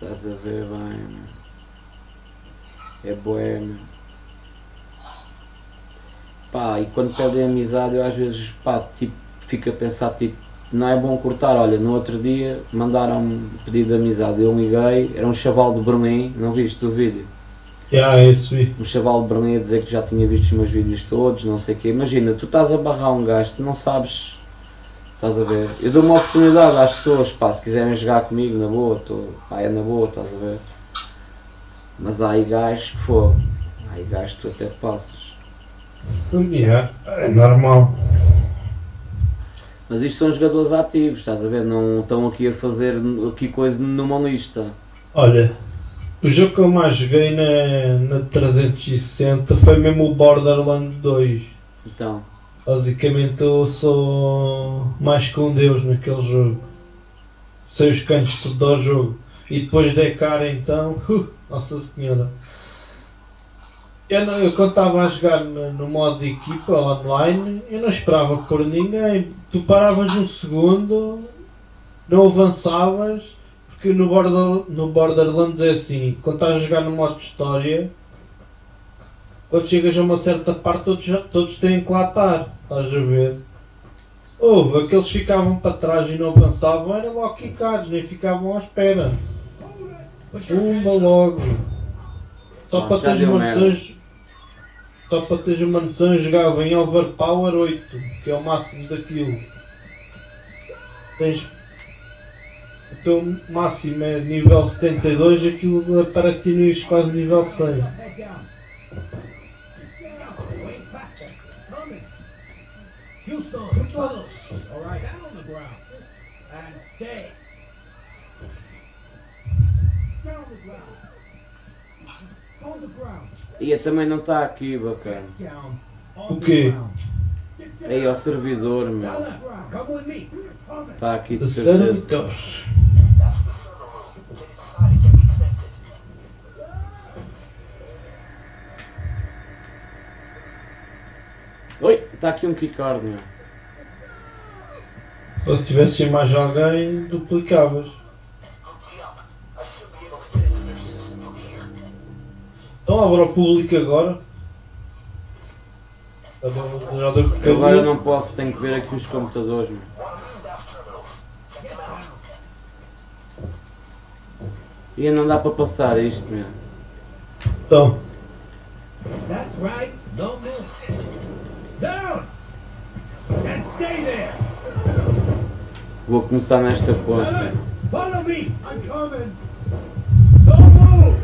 Estás a ver bem, meu. É bueno. Pá, e quando pedem amizade eu às vezes pá, tipo, fico a pensar tipo, não é bom cortar, olha, no outro dia mandaram um pedido de amizade, eu liguei, era um chaval de Berlim, não viste o vídeo? Já, esse vi. Um chaval de Berlim a dizer que já tinha visto os meus vídeos todos, não sei o quê. Imagina, tu estás a barrar um gajo, tu não sabes, estás a ver? Eu dou uma oportunidade às pessoas, pá, se quiserem jogar comigo, na boa, tô, pá, é na boa, estás a ver? Mas há aí gajos que for, há aí gajos que tu até passas. Já, é normal. Mas isto são jogadores ativos, estás a ver? Não estão aqui a fazer aqui coisa numa lista. Olha, o jogo que eu mais joguei na, na 360 foi mesmo o Borderlands 2. Então, Basicamente eu sou mais que um deus naquele jogo. Sei os cantos de todo o jogo. E depois de cara então, [laughs] uh, nossa senhora. Eu, não, eu quando estava a jogar no, no modo de equipa online, eu não esperava por ninguém. Tu paravas um segundo, não avançavas, porque no, Border, no Borderlands é assim, quando estás a jogar no modo história, quando chegas a uma certa parte todos, todos têm que lá estar, estás a ver? Houve, aqueles que ficavam para trás e não avançavam eram logo quicados, nem ficavam à espera. Pumba logo. Só para teres uma merda. noção, só para teres uma noção, jogava em Overpower 8, que é o máximo daquilo. Tens o teu máximo é nível 72, aquilo aparece quase nível 100. Head down. Way faster. Coming. Houston, follow. All right, down on the ground. And stay. Down on the ground. On the ground. e eu também não está aqui, bacana. O quê? Aí ao servidor, meu. Está aqui de certeza. Está aqui um keycard, meu. Ou se tivesse mais alguém, duplicavas. Então abre ao público agora. Deu Eu agora não posso, tenho que ver aqui os computadores, meu. E não dá para passar isto, meu. Então, That's right. No Vou começar nesta ponte, Alright, meu. Follow me. I'm coming. Don't move.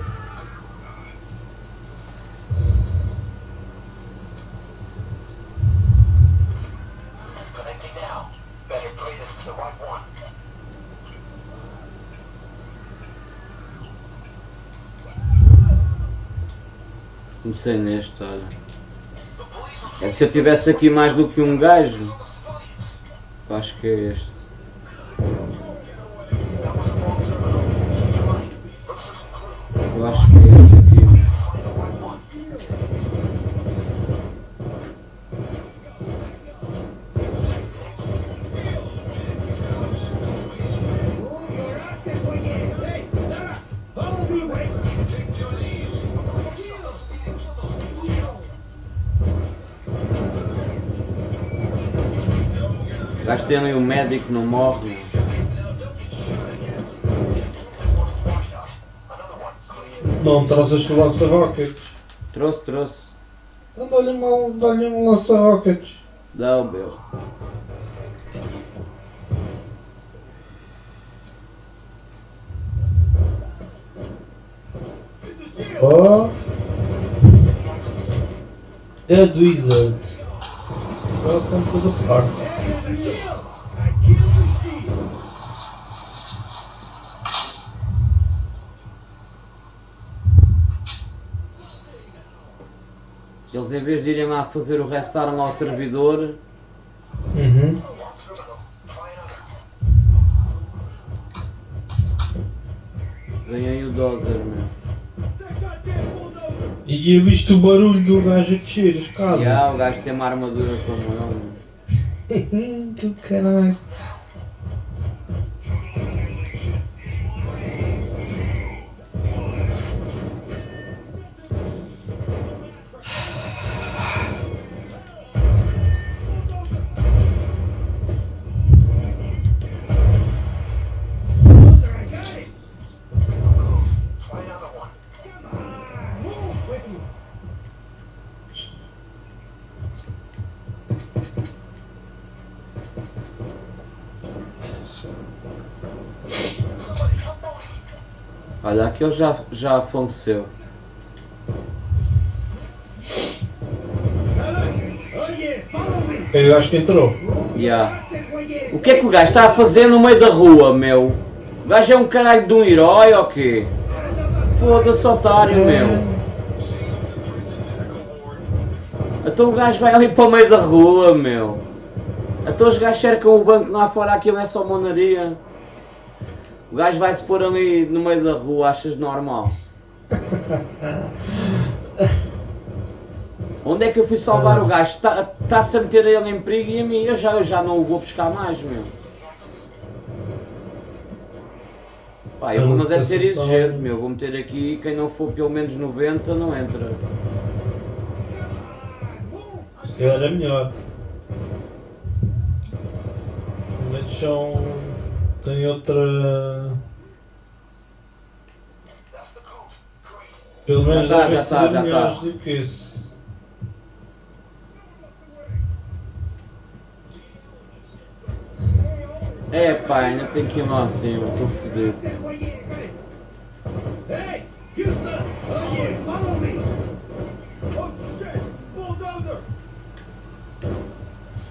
Connecting now. Better pray this to the right one. Comecei neste, olha. É que se eu tivesse aqui mais do que um gajo, acho que é este. Um médico, não morre, não trouxeste o lança-rockets. Trouxe, trouxe. Então dá-lhe um, dá-lhe um lança-rockets. Dá o meu. Oh. Dead Wizard. Welcome to the party. And the shield. I killed the shield. Eles em vez de irem lá fazer o restart ao servidor, Uhum. vem aí o Dozer, meu. E eu viste o barulho do gajo a descer as escadas. há, o gajo tem uma armadura como meu. [laughs] que caralho. Olha, aquele já, já faleceu. Oh yeah, follow me. Foi o gajo que entrou. Yeah. O que é que o gajo está a fazer no meio da rua, meu? O gajo é um caralho de um herói ou quê? Foda-se, otário, meu. Então o gajo vai ali para o meio da rua, meu. Então os gajos cercam o banco lá fora, aquilo é só monaria. O gajo vai se pôr ali no meio da rua, achas normal? Onde é que eu fui salvar o gajo? Está-se a meter ele em perigo e a mim, eu já, eu já não o vou buscar mais, meu. Pá, eu vou, mas é ser exigente, meu. Vou meter aqui, quem não for pelo menos 90 não entra. Calhar é melhor. São. Tem outra. Pelo menos Já tá, devem já tá, ser já tá. do que isso. É pá, ainda tenho que ir lá acima, estou fodido.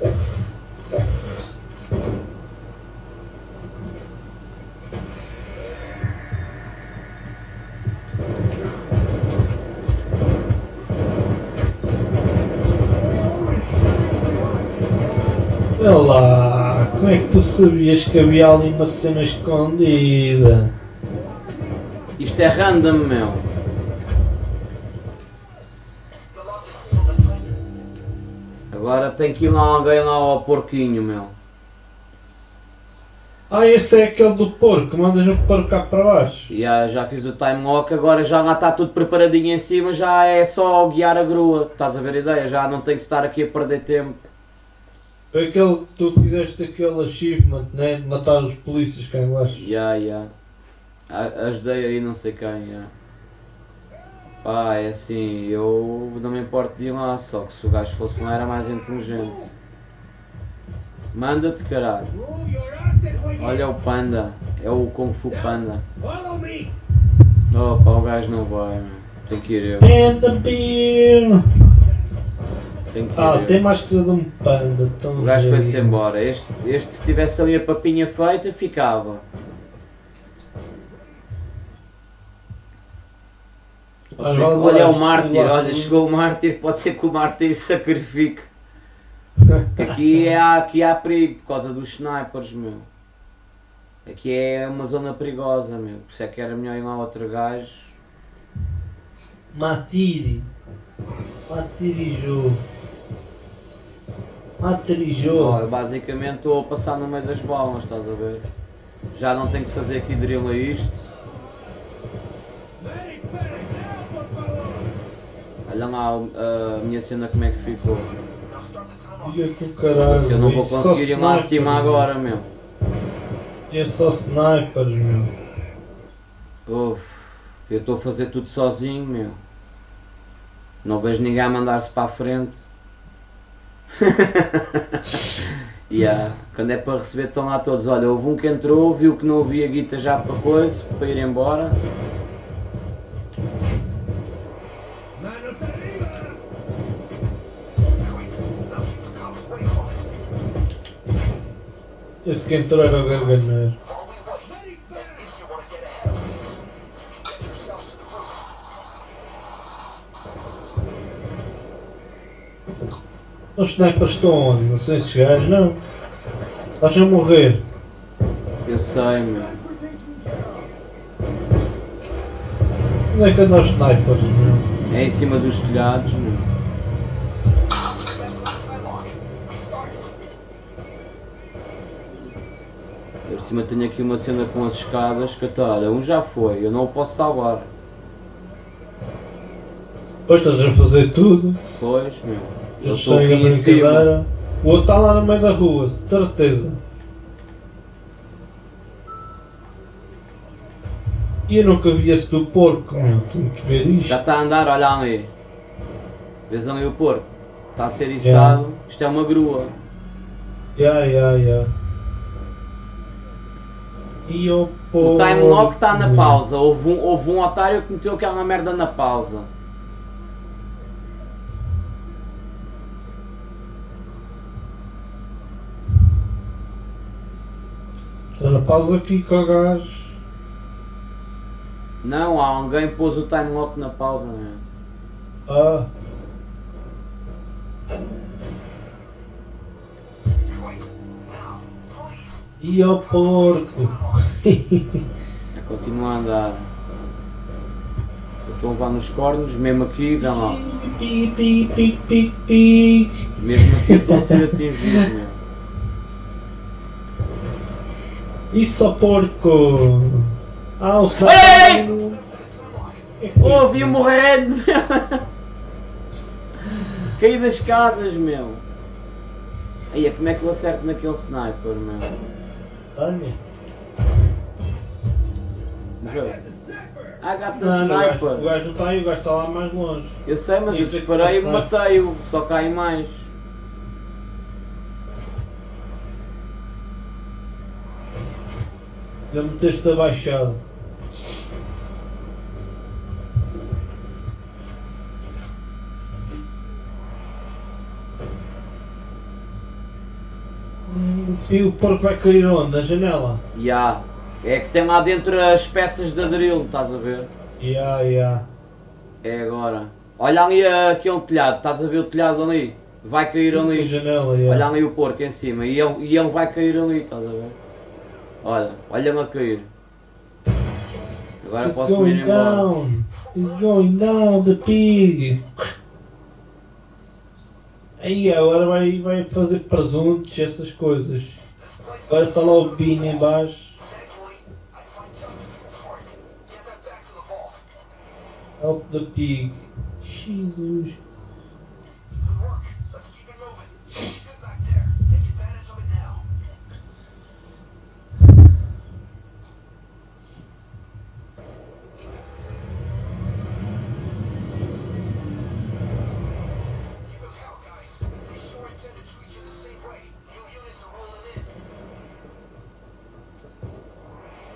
Hey, tu sabias que havia ali uma cena escondida? Isto é random, meu. Agora tem que ir lá alguém lá ao porquinho, meu. Ah, esse é aquele do porco, mandas o porco cá para baixo. Já, já fiz o time lock, agora já lá está tudo preparadinho em cima, já é só guiar a grua. Estás a ver a ideia? Já não tenho que estar aqui a perder tempo. Foi aquele que tu fizeste aquele achievement, né? De matar os polícias cá em baixo. Já, já. A- Ajudei aí não sei quem, já. Pá, é assim, eu não me importo de ir lá, só que se o gajo fosse lá era mais inteligente. Manda-te caralho. Olha o panda, é o Kung Fu Panda. Oh pá, o gajo não vai, meu. Tem que ir eu. Tem que Ah, tem mais que de um panda. O gajo foi-se embora. Este, este se tivesse ali a papinha feita, ficava. Ser- olha lá, o mártir, olha, chegou o mártir, pode ser que o mártir se sacrifique. Que [laughs] Aqui, é, aqui há perigo por causa dos snipers, meu. Aqui é uma zona perigosa, meu. Por isso é que era melhor ir lá outro gajo. Matiri. Olha, basicamente estou a passar no meio das balas, estás a ver? Já não tenho que fazer aqui drill a isto. Olha lá a minha cena como é que ficou. Caralho. Se eu não vou só conseguir ir lá acima agora, meu. É só snipers, meu. Uf, eu estou a fazer tudo sozinho, meu. Não vejo ninguém a mandar-se para a frente. [laughs] yeah. Quando é para receber estão lá todos. Olha, houve um que entrou, viu que não havia guita já para coisa, para ir embora. Esse que entrou era garganeiro. Snipers estão onde? Não sei se gajos não. Estás a morrer. Eu sei, meu. Onde é que andam os snipers, meu? É em cima dos telhados, meu. Eu por cima tenho aqui uma cena com as escadas que tá, olha, um já foi, eu não o posso salvar. Depois estás a fazer tudo. Pois, meu. Eu estou aqui em cima. O outro está lá no meio da rua, certeza. E eu nunca vi esse do porco, meu. Tenho que ver isto. Já está a andar, olha ali. Vês ali o porco? Está a ser içado. Isto é uma grua. Ya, ya, ya. E o O porco. time lock está na pausa. Houve um, houve um otário que meteu aquela merda na pausa. Pausa aqui com o gajo. Não, há alguém que pôs o time lock na pausa, né? Ah, e o porco. [laughs] É continua a andar. Estou a levar nos cornos, mesmo aqui, vê lá. Mesmo aqui eu estou a ser atingido, meu. Isso, porco! Ah, o Ei! sapo! Oh, vi morrer. Caí das escadas, meu. Aí, como é que eu acerto naquele sniper, meu? Olha. Morreu. The Não, não, o gajo- sniper. não está aí, o gajo está lá mais longe. Eu sei, mas eu é que disparei e tá- matei-o. Só cai mais. Já meteste abaixado. E o porco vai cair onde? Na janela? Ya. É que tem lá dentro as peças de drill, estás a ver? Ya, ya. É agora. Olha ali aquele telhado, estás a ver o telhado ali? Vai cair Na ali. janela, ya. Olha ali o porco em cima e ele, e ele vai cair ali, estás a ver? Olha, olha-me a cair. Agora It's posso ir going embora. down. It's going down, the pig. Aí agora vai, vai fazer presuntos e essas coisas. Agora está lá o Bini em baixo. Help the pig. Jesus.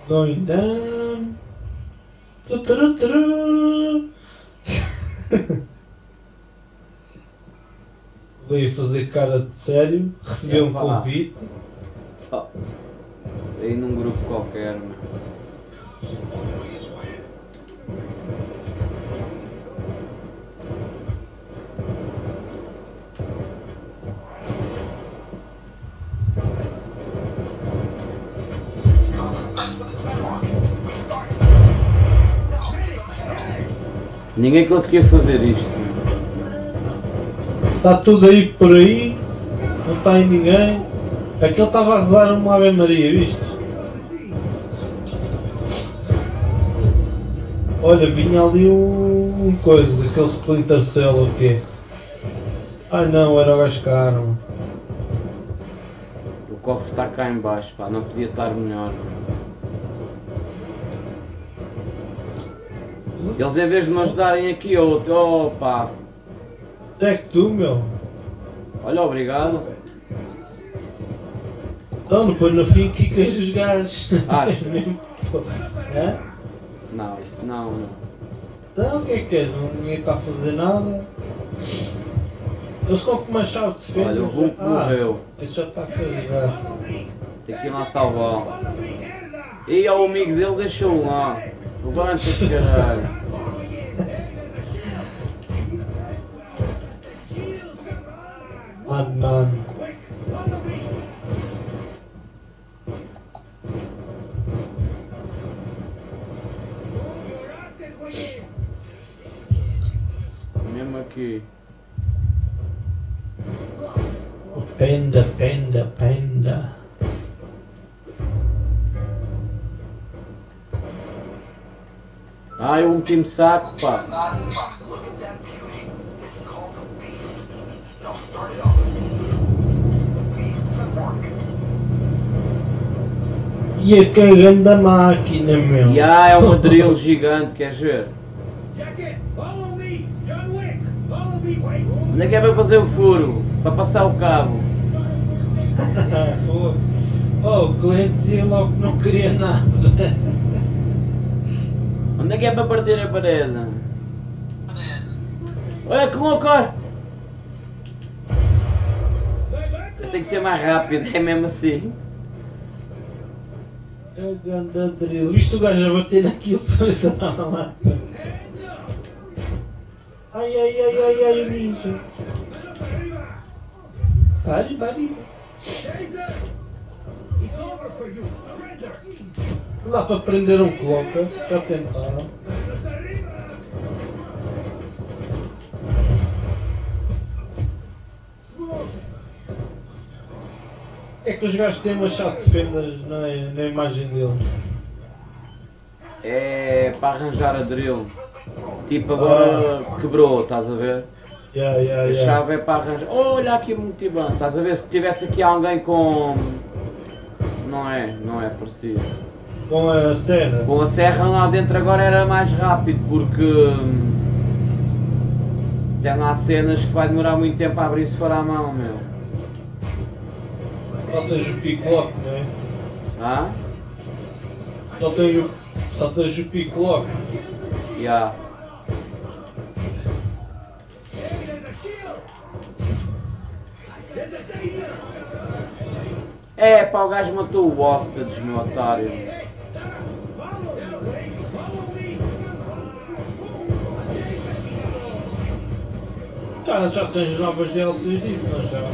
Going down. Tuturuturu. [laughs] Veio fazer cara de sério, recebeu um Epá. convite. Aí num grupo qualquer, meu. Ninguém conseguia fazer isto. Está tudo aí por aí, não está aí ninguém. Aquele estava a rezar uma Ave Maria, viste? Olha, vinha ali um, um coisa, aquele Splinter Cell ou o quê? Ai não, era o gajo arma. O cofre está cá em baixo, pá, não podia estar melhor. Eles em vez de me ajudarem aqui, eu, oh pá, É que tu, meu. olha, obrigado. Então, depois no fim quicas os gajos. Acho. [laughs] é? Não, isso não, não. Então, o que é que é? Não- Ninguém está a fazer nada. Eles estão com uma chave de defesa. Olha, o Hulk ah, morreu. Esse já está a carregar. Tem que ir lá salvá-lo. E o amigo dele deixou lá. Levanta-te, caralho. Winnie. Mesmo aqui. Penda, penda, start it up. Beast's at work. E a cagando da máquina, meu. E ah, é uma drill gigante, queres ver? Onde é que é para fazer o furo? Para passar o cabo? [laughs] oh, oh, o cliente dizia logo que não queria nada. Onde é que é para partir a parede? Olha, que loucura! Tem que ser mais rápido, é mesmo assim. É o grande drill. Viste o gajo a bater naquilo para ver se estava lá. Ai, ai, ai, ai, ai, o ninja. Pare, pare. It's over for you. Surrender. Lá para prender um coloca, já tentaram. É que os gajos têm uma chave de fendas na, na imagem deles. É para arranjar a drill. Tipo, agora quebrou, estás a ver? Yeah, yeah, A yeah. chave é para arranjar. Oh, olha aqui o multiband, estás a ver? Se tivesse aqui alguém com. Não é, não é parecido. Com a cena. Com a serra lá dentro agora era mais rápido porque. hum, Tem lá cenas que vai demorar muito tempo a abrir se for à mão, meu. Só tens o pick-lock, não é? Ah? Só tens o, só tens o pick-lock. Yeah. É, pá, o gajo matou o hostage, meu otário. Já, já tens novas DLCs disso, não já?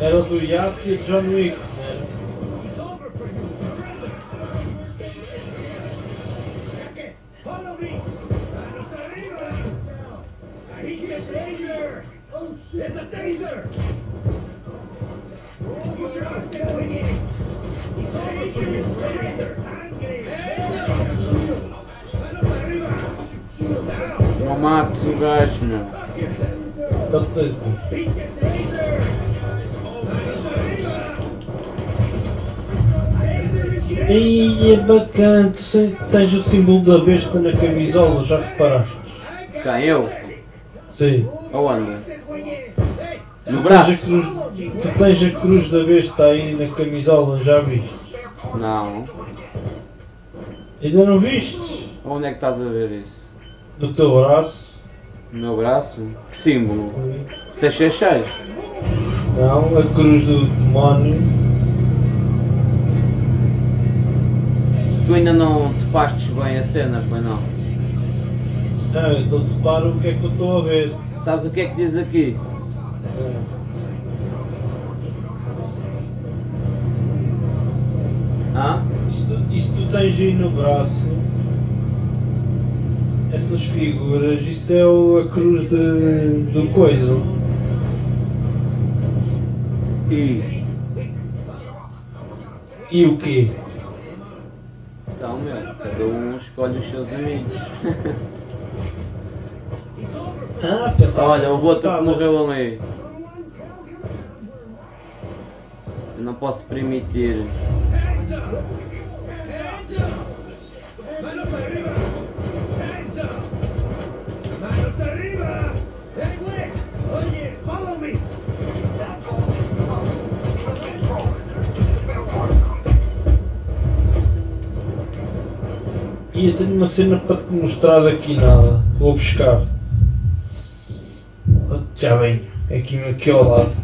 Era do Yacht e John Wick, mates o gajo, meu. Ih, é bacana, tu sei- tens o símbolo da besta na camisola, já reparaste? Quem? Eu? Sim. Aonde? No braço? cruz, tu tens a cruz da besta aí na camisola, já viste? Não. Ainda não viste? Onde é que estás a ver isso? No teu braço? No meu braço? Que símbolo? 666? Não, a cruz do demónio. Tu ainda não topaste bem a cena, pois não? Ah, então repara o que é que eu estou a ver. Sabes o que é que diz aqui? Hã? Isto, isto tu tens aí no braço. Essas figuras, isso é o, a cruz de, do coisa. E. E o quê? Então, meu, cada um escolhe os seus amigos. Ah, Olha, o outro que morreu ali. Eu não posso permitir. E eu tenho uma cena para te mostrar daqui nada. Vou buscar. Já vem. Aqui, aqui ao lado.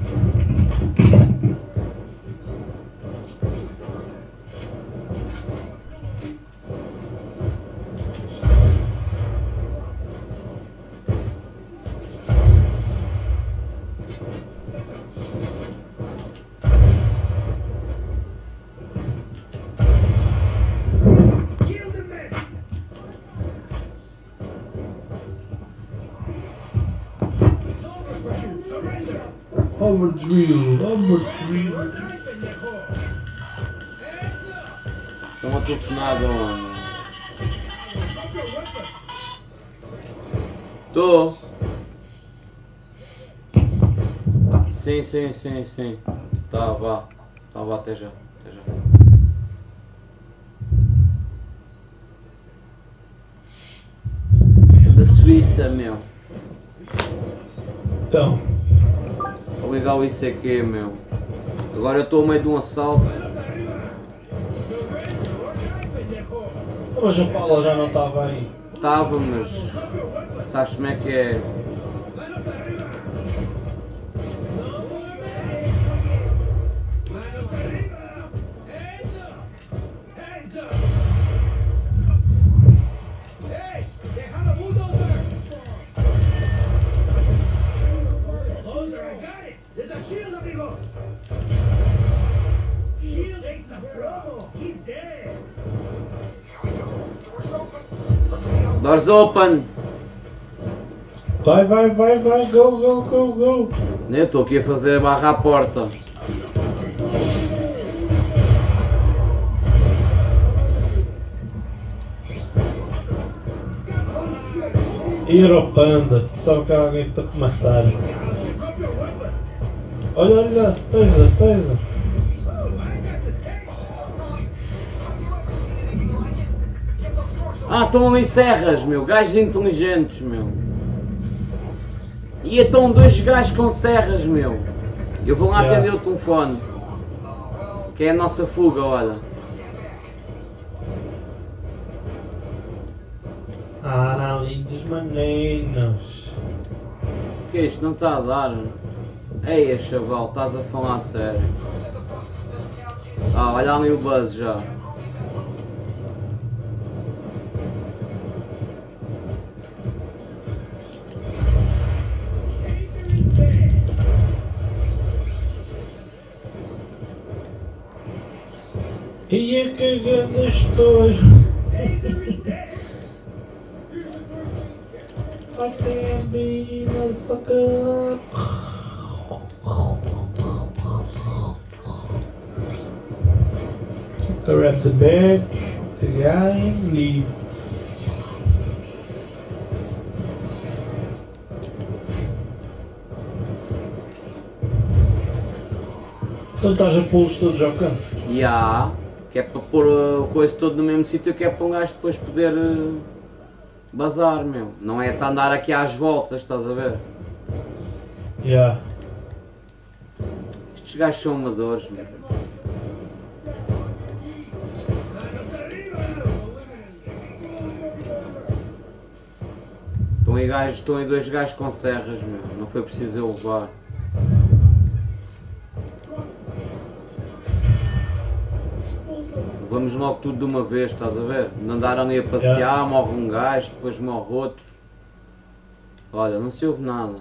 Sim, sim, sim. Tá, vá. Tá, vá, até já. Até já. É da Suíça, meu. Então, Vou ligar o ICQ, meu. Agora eu estou ao meio de um assalto. mas a Paula já não estava aí. Estava, mas. Sabes como é que é? Doors open! Vai, vai, vai, vai, go, go, go, go. Eu estou aqui a fazer barra à porta. Ir ao panda, só que alguém para te matar. Olha, olha, esteja, esteja. Ah, estão ali serras, meu. Gajos inteligentes, meu. E estão dois gajos com serras, meu. Eu vou lá Já. atender o telefone. Que é a nossa fuga, olha. Ah, lindos manenos. O que é isto? Não está a dar? Eia, chaval, estás a falar a sério. Ah, olha ali o buzz já. E é que grande estou. Até bem, motherfucker. Grab the bag, the guy, and leave. Então estás a todos ao canto. E há, que é para pôr o coisa todo no mesmo sítio, que é para um gajo depois poder uh, bazar, meu. Não é estar a andar aqui às voltas, estás a ver? Yeah. Estes gajos são amadores, meu. Estão aí, gajos, estão aí dois gajos com serras, meu. Não foi preciso eu levar. Vamos logo tudo de uma vez, estás a ver? Não andar ali a passear, morre um gajo, depois morre outro. Olha, não se ouve nada.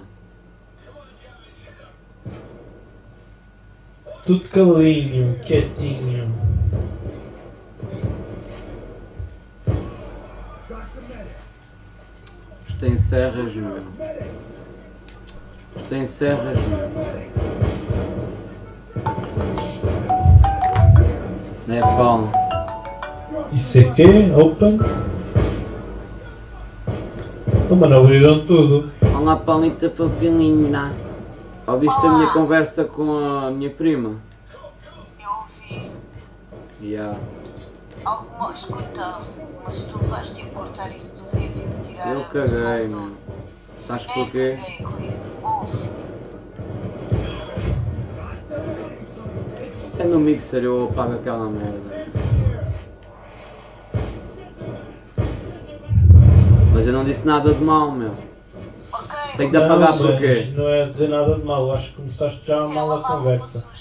Tudo calinho, quietinho. Isto tem serras, meu. Isto tem serras, meu. É pão. Isso é que? Open? Oh, mano, abriram tudo. Olá, Paulita Papilina. Ouviste a minha conversa com a minha prima? Eu ouvi Yeah. alguma. Escuta, mas tu vais ter que cortar isso do vídeo e tirar Eu caguei, todo. Sabes Nem porquê? caguei, Rui. Ouve. Se é no mixer eu apago aquela merda. Mas eu não disse nada de mal, meu. Ok. Tem que apagar Não, porquê? Não é dizer nada de mal, acho que começaste já Se mal a conversa.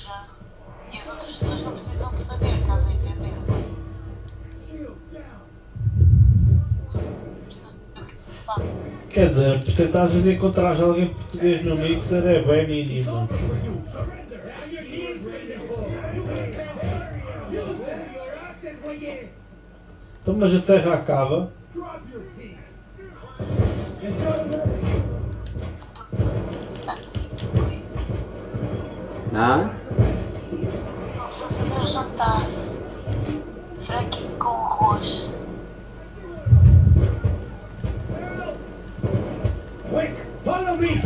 e as outras pessoas não precisam de saber, estás a entender, Quer dizer, a porcentagem de encontrar alguém português no mixer é bem mínima. Então, mas a serra acaba. Estou a fazer o meu jantar. Franguinho com arroz. Quick, follow me!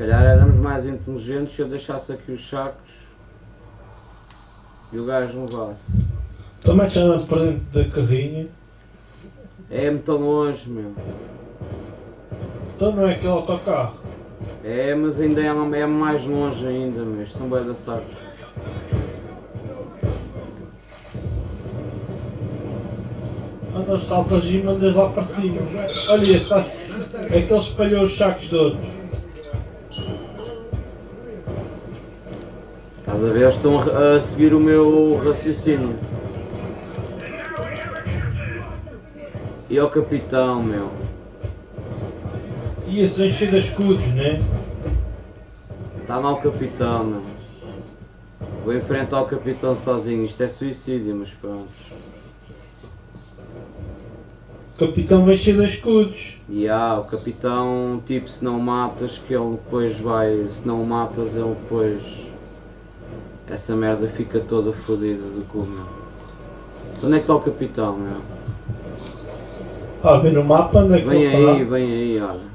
Calhar éramos mais inteligentes se eu deixasse aqui os sacos e o gajo levasse. Também está na frente da carrinha. É muito longe, meu. Então não é aquele autocarro. É, mas ainda é, é mais longe ainda, meu. São bué de sacos. Andas saltas e mandas lá para cima. Olha, está, é que ele espalhou os sacos todos. Estás a ver? Estão a, seguir o meu raciocínio. E ao capitão, meu. Ia se encher de escudos, né? Está lá o capitão, meu. Vou enfrentar o capitão sozinho. Isto é suicídio, mas pronto. O capitão vai encher de escudos. E há, o capitão, tipo, se não matas, que ele depois vai. Se não matas, ele depois. Essa merda fica toda fodida do cu, meu. Onde é que está o capitão, meu? Ah, no mapa onde é que Vem aí, vem aí, olha.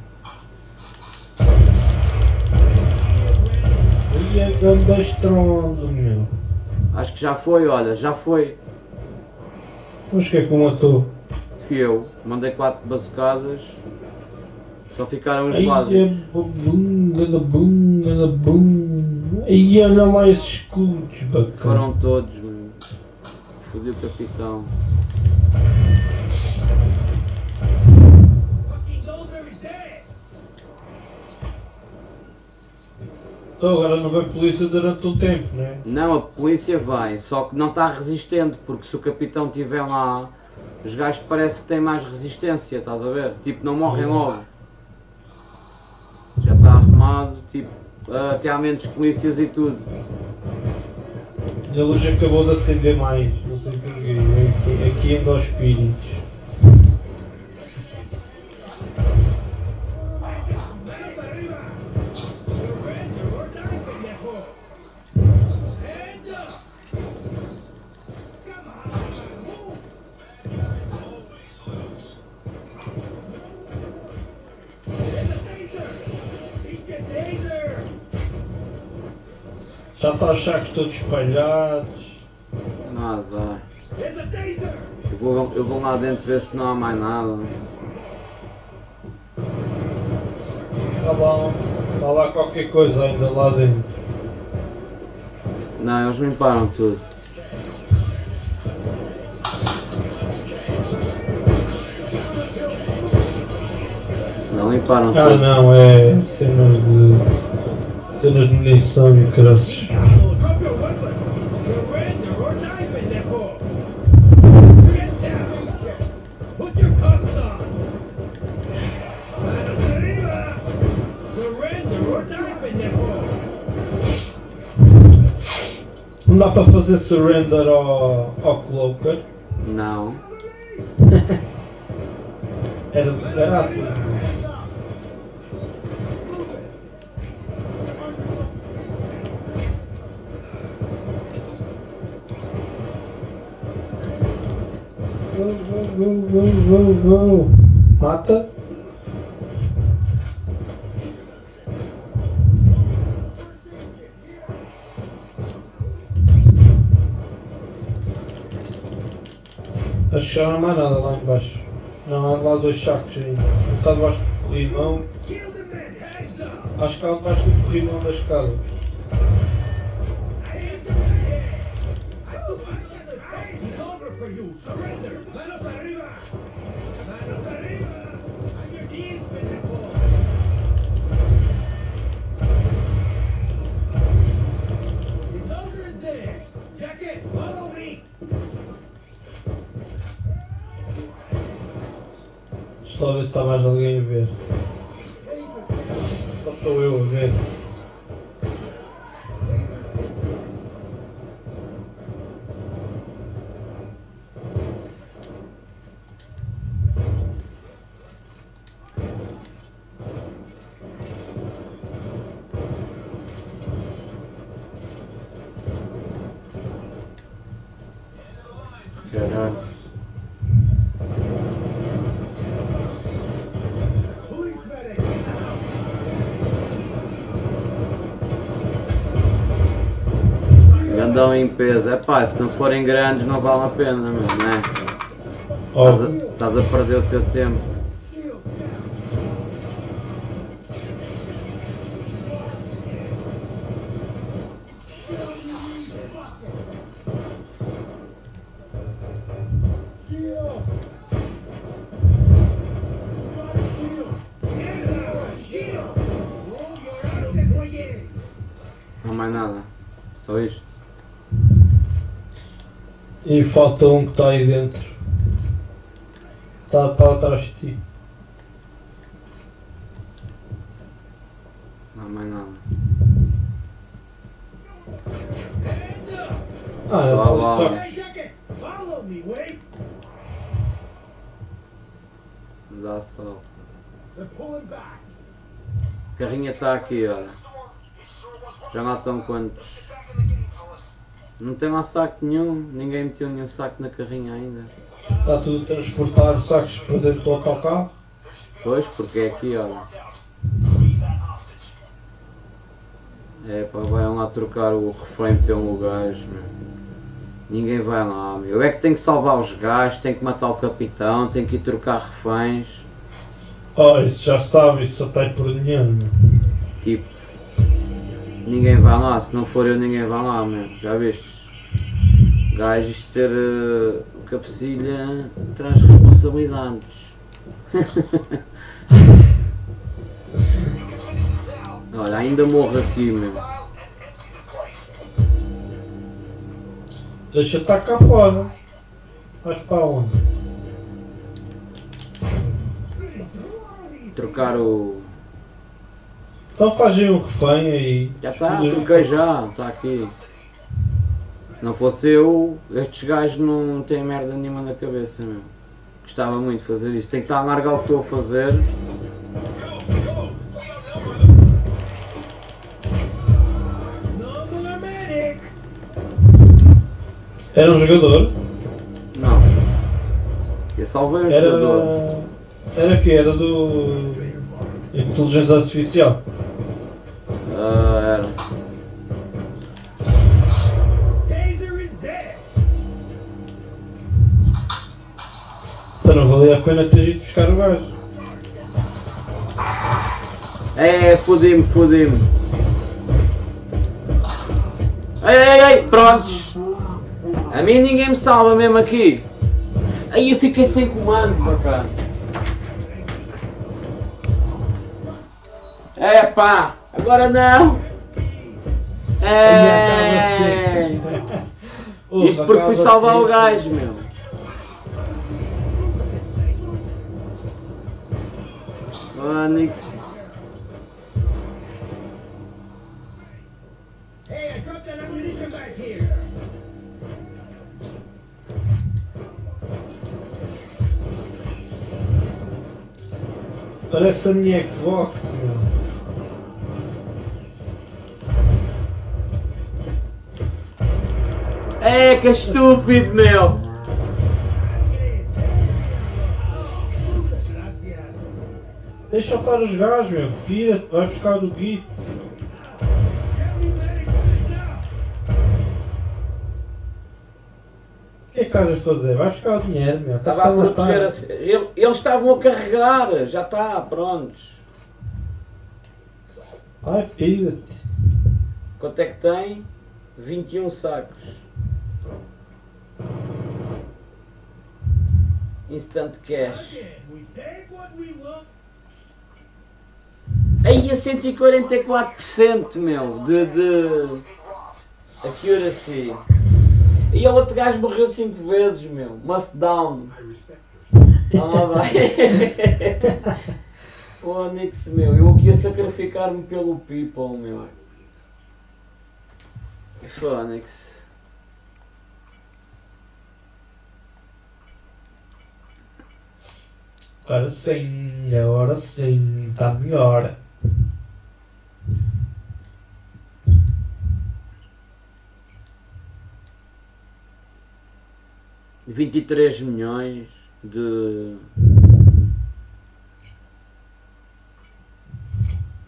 E é grande estrondo, meu. Acho que já foi, olha, já foi. Mas que é que matou? Fui eu. Mandei quatro bazucadas. Só ficaram os é básicos. Aí olha lá esses escudos, bacana. Foram todos, meu. Fodi o capitão. Então agora não vai polícia durante um tempo, né? Não, a polícia vai, só que não está resistente, porque se o capitão estiver lá, os gajos parece que têm mais resistência, estás a ver? Tipo, não morrem logo. Já está arrumado, tipo, até há menos polícias e tudo. A luz acabou de acender mais, não sei porquê. Aqui, anda aos espíritos. Já está os sacos todos espalhados. Não há azar. Get the taser! Eu vou, eu vou lá dentro ver se não há mais nada. Tá bom. Está lá qualquer coisa ainda lá dentro. Não, eles limparam tudo. Não limparam Ah tudo. não, é cenas de. Cenas de munição e graças. Não dá para fazer surrender ao, ao Cloaker. Não. [laughs] Era de graça. Vou, vou, vou, vou. Mata. Acho que já não há mais nada lá embaixo. Não há lá dois sacos ainda. Está debaixo do corrimão. Acho que há debaixo do corrimão da escada. Hands Eu ver se está mais alguém a ver. Só estou eu a ver. Caralho. Peso. É pá, se não forem grandes não vale a pena, meu, não é? Ó, Estás a, estás a perder o teu tempo. Falta um que está aí dentro. Está tá atrás de ti. Não mais nada. Ah, Só ele a tá! Dá só. A carrinha está aqui, olha. Já lá estão quantos? Não tem lá saco nenhum. Ninguém meteu nenhum saco na carrinha ainda. Está tudo a transportar sacos para dentro do autocarro. Pois, porque é aqui, olha. É pá, vai lá trocar o refém pelo gajo, meu. Ninguém vai lá, meu. Eu é que tenho que salvar os gajos, tenho que matar o capitão, tenho que ir trocar reféns. Oh, isso já sabe, isso só aí por dinheiro. meu. Tipo, ninguém vai lá, se não for eu ninguém vai lá, meu. Já viste? Gajo, isto de ser uh, cabecilha traz responsabilidades. [laughs] Olha, ainda morro aqui, meu. Deixa estar cá fora. Vais para onde? Trocar o. Então fazem um refém aí. Já está, troquei já, está aqui. Não fosse eu, estes gajos não têm merda nenhuma na cabeça, meu. Gostava muito de fazer isto. Tenho que estar a largar o que estou a fazer. Era um jogador? Não. Eu salvei um jogador. Era. Era que? Era do. Inteligência Artificial. Não valia a pena ter ido buscar o gajo. É, fodi-me, fodi-me. Ei, ei, ei, prontos. A mim ninguém me salva mesmo aqui. Aí eu fiquei sem comando, bacana. É pá, agora não. É. Isto porque fui salvar o gajo, meu. Onix. Hey, I dropped that ammunition back here! Parece a minha Xbox, meu. É, que estúpido, meu. Deixa eu estar os gajos, meu. Vira, vai buscar o Gui. O que é que estás a fazer? Vai buscar o dinheiro, meu. Estava a proteger a... ele- Eles estavam a carregar, já está, prontos. Ai, pira-te. Quanto é que tem? 21 sacos. Instant cash. Aí a 144% meu de, de accuracy. E o outro gajo morreu 5 vezes meu. Must down. Ah, vai. [laughs] Fónix meu. Eu aqui a sacrificar-me pelo people meu. Fónix. Agora sim, agora sim, está melhor. De 23 milhões de.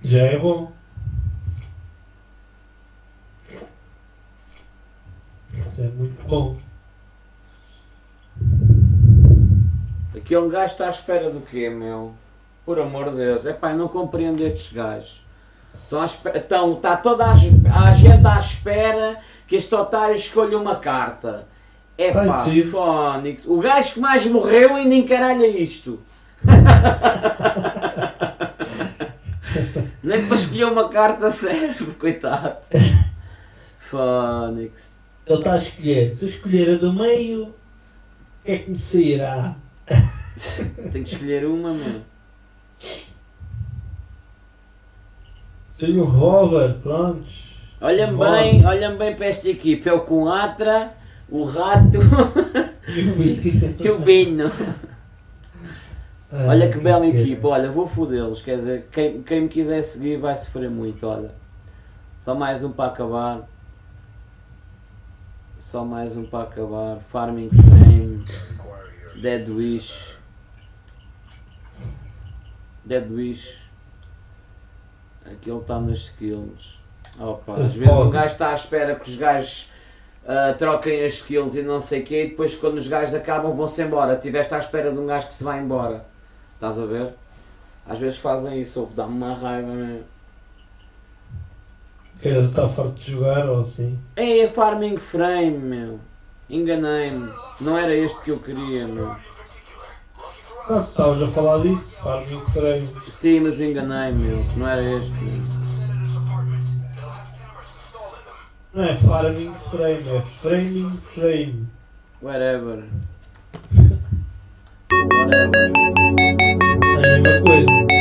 Já é bom. Já é muito bom. Aqui um gajo está à espera do quê, meu? Por amor de Deus. É pá, eu não compreendo estes gajos. Estão Então, está toda a, gente à espera que este otário escolha uma carta. É pá. Fónix. O gajo que mais morreu ainda encaralha isto. [laughs] Nem para escolher uma carta serve, coitado. Fónix. Ele está a escolher. Se eu escolher a do meio, o que é que me sairá? Tenho que escolher uma, meu. Tenho rover, pronto. Olha-me Bora. bem, olha-me bem para esta equipe. É o Coatra, o Rato [laughs] e o Bino. Olha que bela equipa, olha, vou fodê-los. Quer dizer, quem, quem me quiser seguir vai sofrer muito, olha. Só mais um para acabar. Só mais um para acabar. Farming Frame. Dead Wish. Dead Wish. Aquilo está nas skills. Opa, às vezes um gajo está à espera que os gajos ah, troquem as skills e não sei o quê e depois quando os gajos acabam vão-se embora. Tiveste à espera de um gajo que se vai embora. Estás a ver? Às vezes fazem isso, dá-me uma raiva mesmo. Ele está farto de jogar ou assim. Ei, é Farming Frame, meu. Enganei-me. Não era este que eu queria, meu. Ah, estavas a falar disso, faz-me estranho. Sim, mas enganei-me, meu. Não era este. Não é farming frame, é framing frame. Whatever. [laughs] Whatever. É a mesma coisa.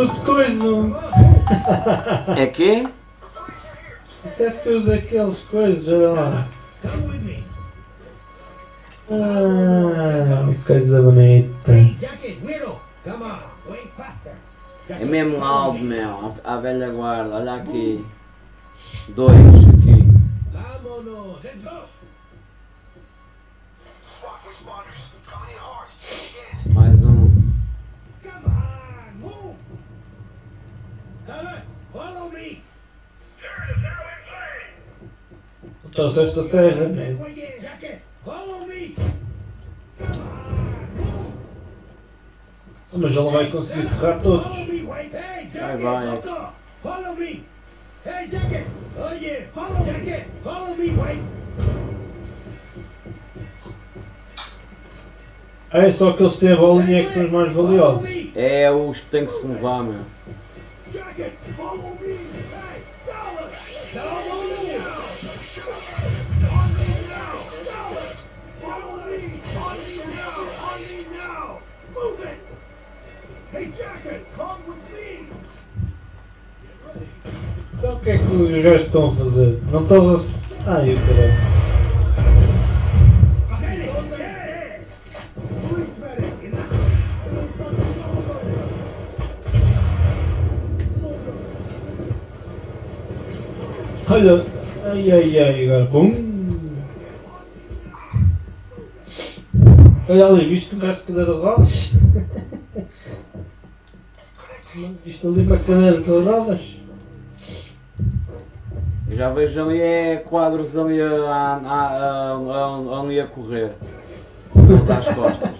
Tudo coisa. É quê? É tudo aquelas coisas, olha lá. Ah, que coisa bonita. É mesmo alto, meu. A, a velha guarda. Olha aqui. Dois aqui. Vámonos, let's go. Só se esta terra, né? Jacket, follow me. Mas ele vai conseguir serrar todos. Follow me, wait. Hey, Vai, vai. follow me. Hey, Jacket. Oh yeah, follow Jacket. Follow me, wait. É só que eles têm a bolinha que são os mais Follow valiosos. me. É os que tem que se levar, meu. Estão a. Ai, caralho. Olha. Ai, ai, ai, agora. Bum! Olha ali, viste que o gajo de cadeira de rodas? Viste ali uma cadeira de rodas? Já vejo ali é quadros ali a, a, a, a- ali a correr. Eles às costas.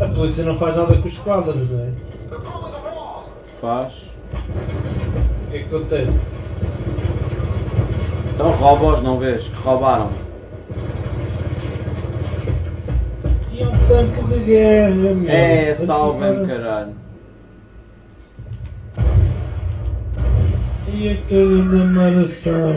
A polícia não faz nada com os quadros, não é? Faz. O que é que acontece? Então rouba-os, não vês? Que roubaram. Tinha um tanque de guerra, meu. É, Agora- caralho. E a carinha da maração.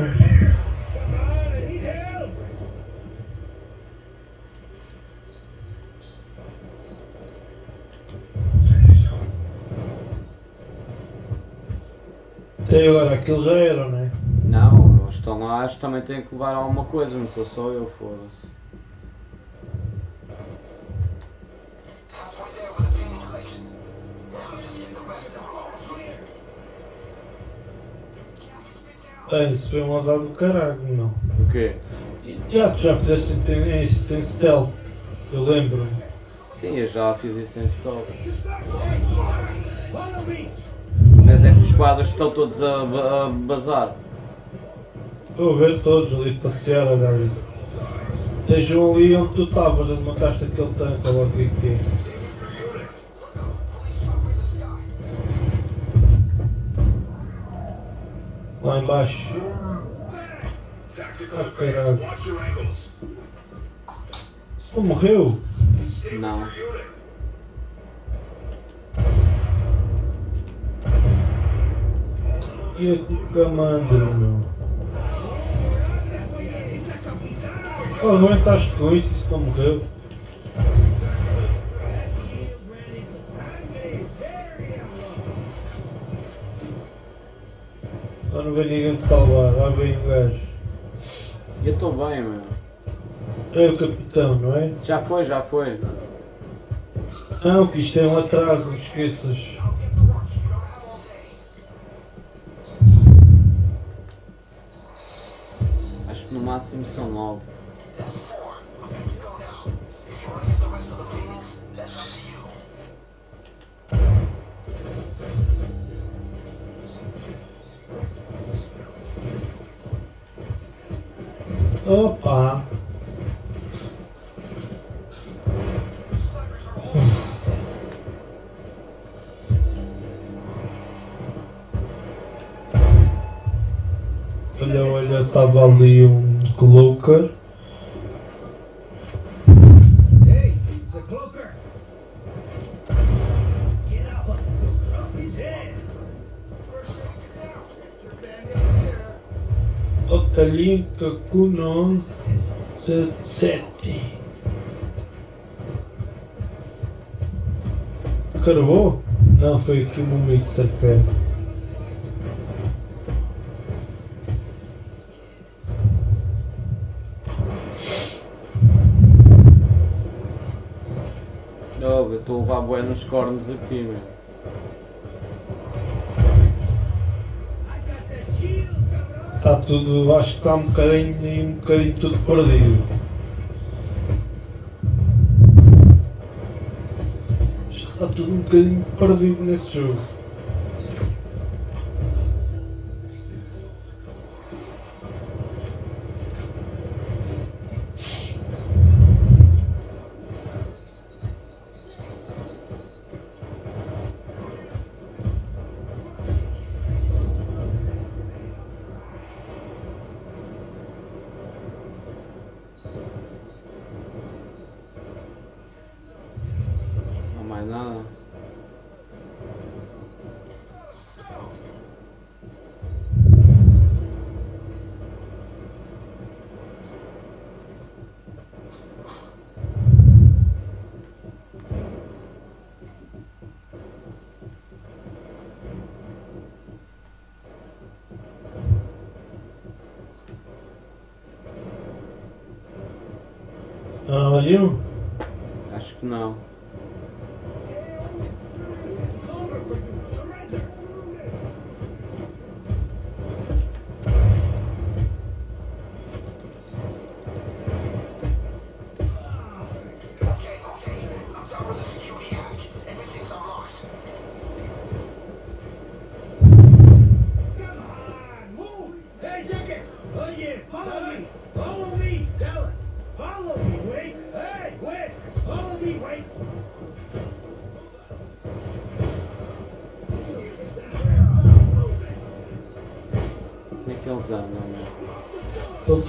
Até agora, aquilo já era, não é? Não, eles estão lá, acho que também têm que levar alguma coisa, não sou só eu, foda-se. É, isso foi um azar do caralho, não. O quê? Já, tu já fizeste em, em, em stealth, eu lembro. Sim, eu já fiz isso em me. Mas é que os quadros estão todos a, ba- a bazar. Estou a ver todos ali passear, olha ali. Estejam ali onde tu estavas, onde mataste aquele tanque, olha lá Lá embaixo. Ah, caralho. Não morreu? Não. E aqui comando, meu. Oh, não estás com isso, não morreu. Lá não vem ninguém te salvar, lá vem o gajo. Eu estou bem, meu. É o capitão, não é? Já foi, já foi. Não, que isto é um atraso, esqueças. Acho que no máximo são nove. Opa! Olha, olha, estava ali um cloaker. Otalinka Kunon 7 Carvou? Não, foi aqui no Mr. Pé. Oh, eu estou a levar bué nos cornos aqui, meu. tudo, acho que está um bocadinho, um bocadinho tudo perdido. Está tudo um bocadinho perdido nesse jogo.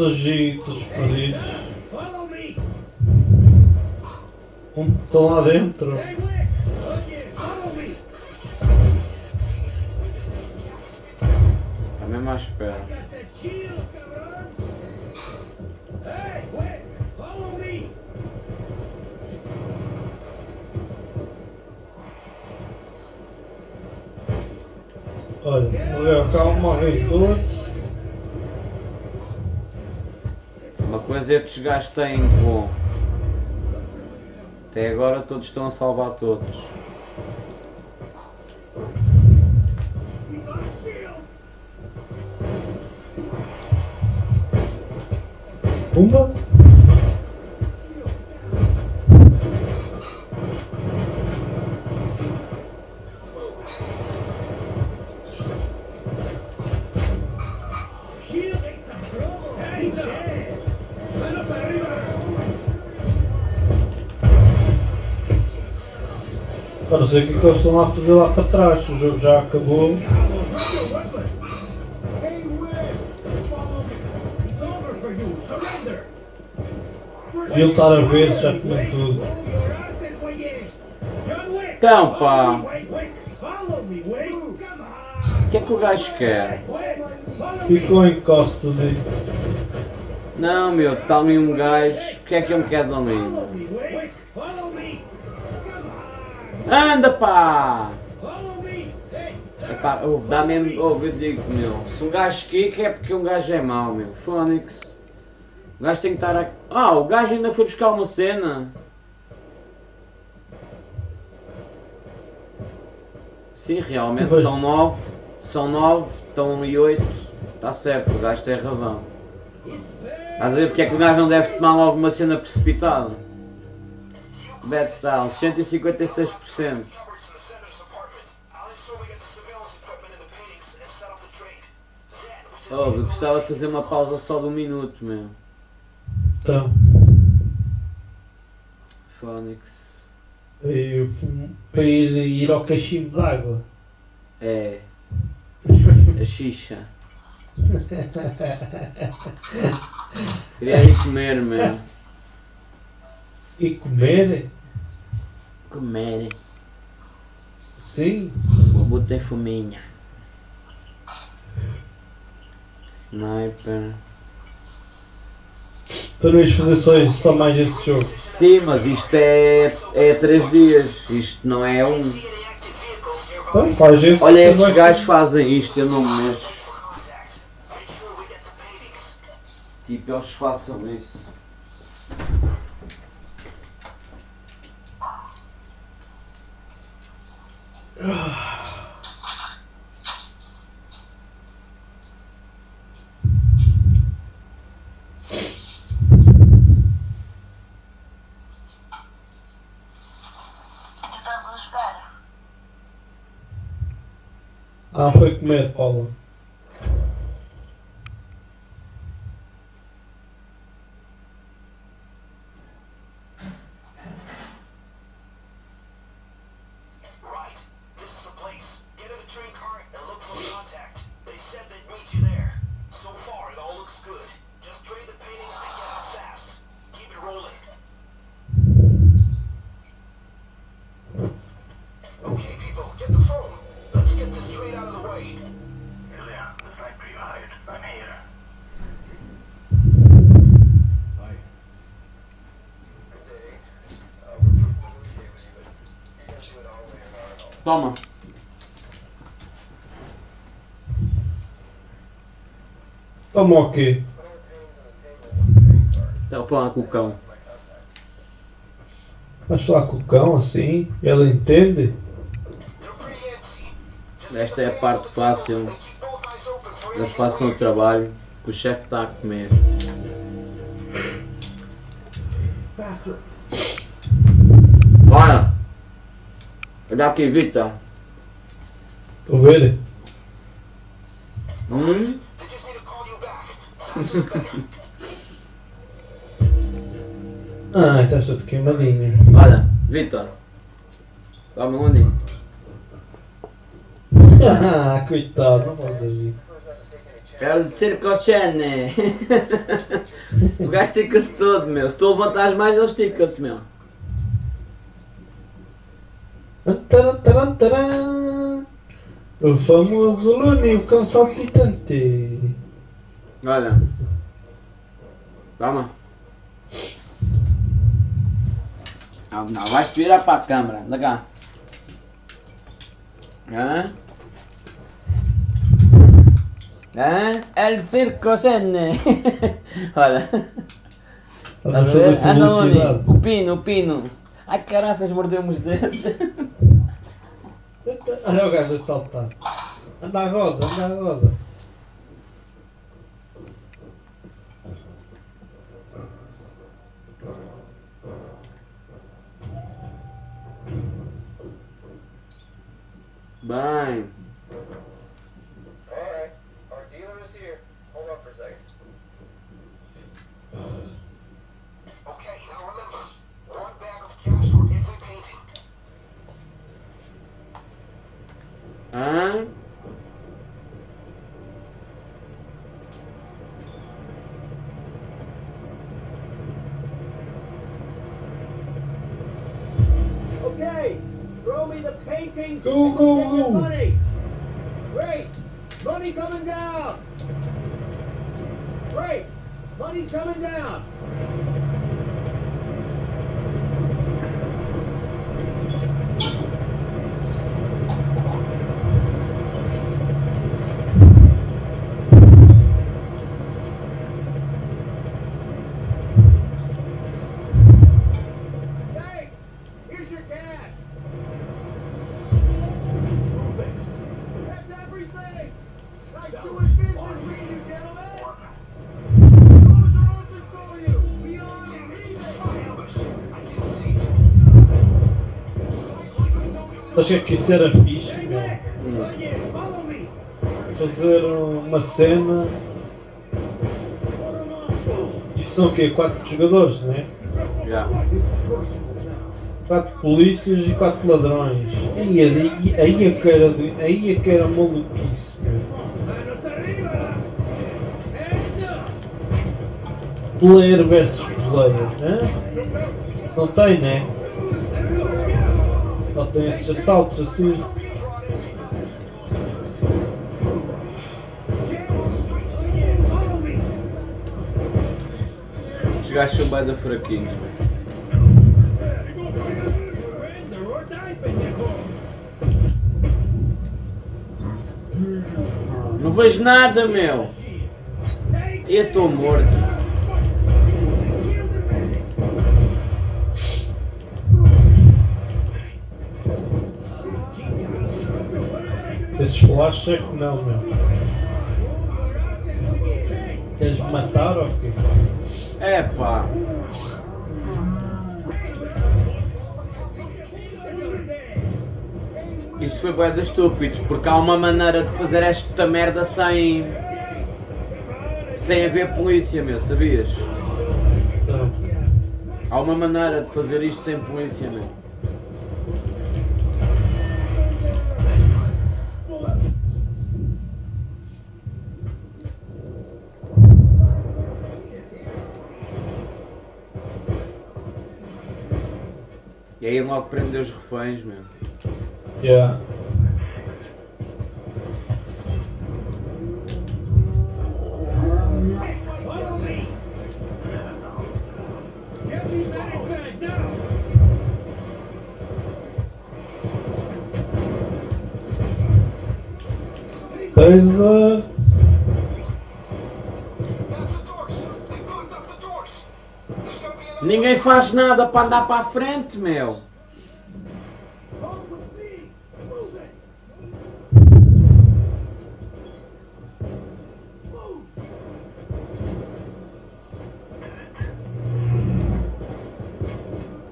Estão todos os gajos têm de bom. Até agora todos estão a salvar todos. Pumba. Eles estão a fazer lá para trás. O jogo já acabou. Me! Deviam estar a ver, já tudo. Então, pá. Me, O que é que o gajo quer? me. Ficou em custody. Não, meu, está ali um gajo. O que é que ele quer de mim? Follow me, wait. Follow me. Hey, Epá, ouve, dá mesmo, ouve, eu digo, meu, se um gajo quica é porque um gajo é mau, meu, Fónix. O gajo tem que estar a... Ah, o gajo ainda foi buscar uma cena. Sim, realmente, são nove, são nove, estão ali oito. Está certo, o gajo tem razão. Estás a ver porque é que o gajo não deve tomar logo uma cena precipitada? Bad style, 156%. Oh, eu precisava fazer uma pausa só de um minuto, meu. Então, Fónix. o- para ir, ir ao cachimbo d'água. É. A xixa. Queria ir comer, meu. E comer? Comer. Sim. Vou botar fominha. Sniper. Tu não ias fazer só, isso, só mais esse jogo. Sim, mas isto é, é 3 dias. Isto não é um. nearby. Então, faz esse. Olha, estes gajos fazem isto, eu não me mexo. Tipo, eles façam isso. Entretanto, espera. Ah, foi comer, Toma. Toma o quê? A falar com o cão. Falar com o cão assim? Ele entende? Esta é a parte fácil. Eles façam o trabalho que o chefe está a comer. [laughs] Olha aqui, Vitor. A ver? Hum? They just need to call you back. Ah, estás todo queimadinho. Olha, Vitor. Toma onde? Ah, coitado, não pode ouvir. Pele de circocene. [laughs] o gajo estica-se todo, meu. Se tu levantares mais, ele estica-se, meu. Taran, taran, taran. O famoso Luni, o cão saltitante. Olha. Toma. Não, não, vais virar para a câmara. Anda cá. Hã? Hã? El circocene. [laughs] Olha. Estás Estás a a ver? fazer Anda onde? publicidade. O pino, o pino. Ai caraças, mordeu-me os dedos. [laughs] Olha o gajo a saltar. Anda à roda, anda à roda. Bem. Alright, our dealer is here. Hold on for a second. Uh, Okay, throw me the painting. Go, go, go. Money. Great. Money coming down. Great. Money coming down. Acho que isso era fixe, meu. Fazer uma cena. Isso são o quê? Quatro jogadores, né? Já. Quatro polícias e quatro ladrões. Aí, aí, aí é que era, aí é que era maluquice, meu. Player versus player, né? Não tem, né? Assim. Follow me. Os gajos são bem da fraquinhos. Não vejo nada, meu. Eu estou morto. Esses flashes é que não, meu. Queres me matar ou o quê? É pá. Isto foi de estúpidos, porque há uma maneira de fazer esta merda sem. sem haver polícia, meu, sabias? Então, Há uma maneira de fazer isto sem polícia, meu. The doors. There's gonna be another. Ninguém faz nada para andar para a frente, meu.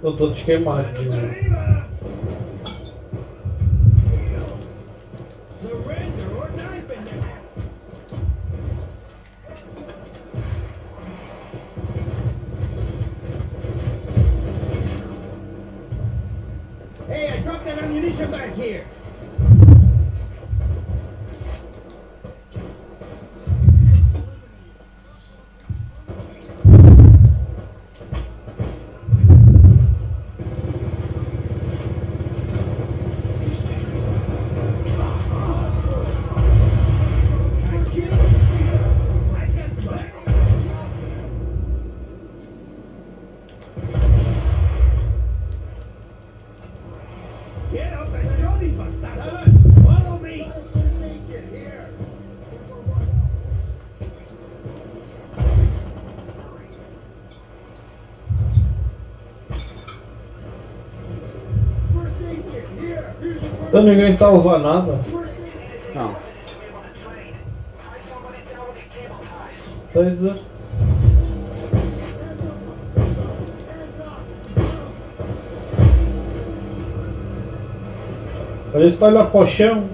Estão todos queimados. Ninguém está a levar nada. Não. Taser. Olha, se vai lá para o chão.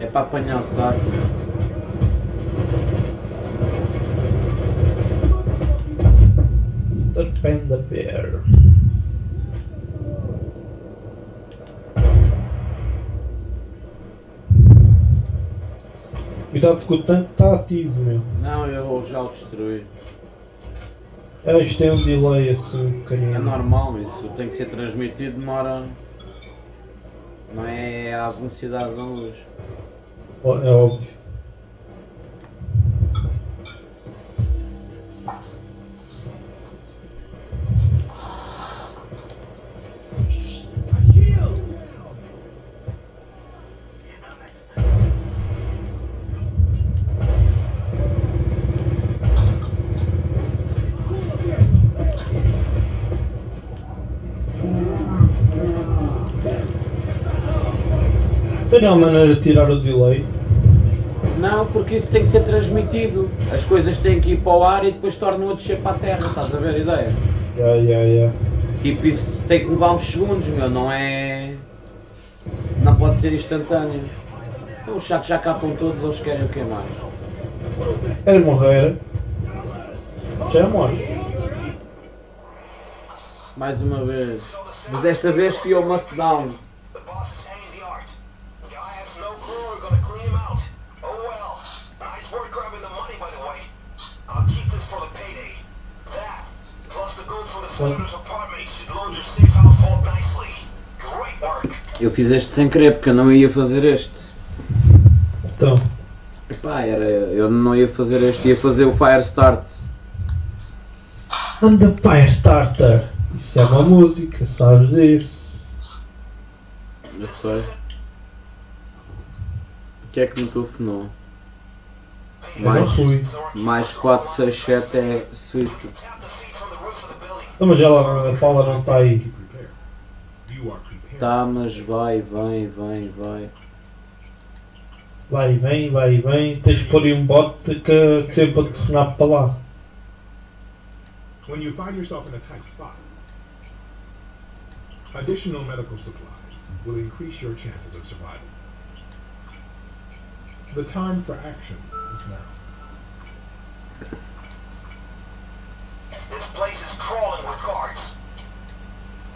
É para apanhar o saco. Cuidado que o tanque está ativo, meu. Não, eu já o destruí. Ah, isto tem um delay assim, um bocadinho. É normal, isso tem que ser transmitido, demora. Não é à velocidade da luz. Ó, É óbvio. Tem uma maneira de tirar o delay. Não, porque isso tem que ser transmitido. As coisas têm que ir para o ar e depois tornam a descer para a terra, estás a ver a ideia? Ya, ya, ya. Tipo, isso tem que levar uns segundos, meu, não é. Não pode ser instantâneo. Então os sacos já cá estão todos, eles querem o que mais? Quer morrer? Já morre. Mais uma vez. Mas desta vez fui ao must down. Eu fiz este sem querer porque eu não ia fazer este. Então, Epá, era, eu não ia fazer este, ia fazer o Fire Start. I'm the Firestarter. Isso é uma música, sabes disso. Eu sei. O que é que me telefonou? Mais, mais 467 é Suíça. Então, mas ela, a Paula não está aí. Tá, mas vai, vem, vem, vai. Vai e vem, vai e vem. Tens de pôr aí um bote que sempre a telefonar para lá. When you find yourself in a tight spot, Additional medical supplies will increase your chances of survival. The time for action is now. This place is crawling with guards.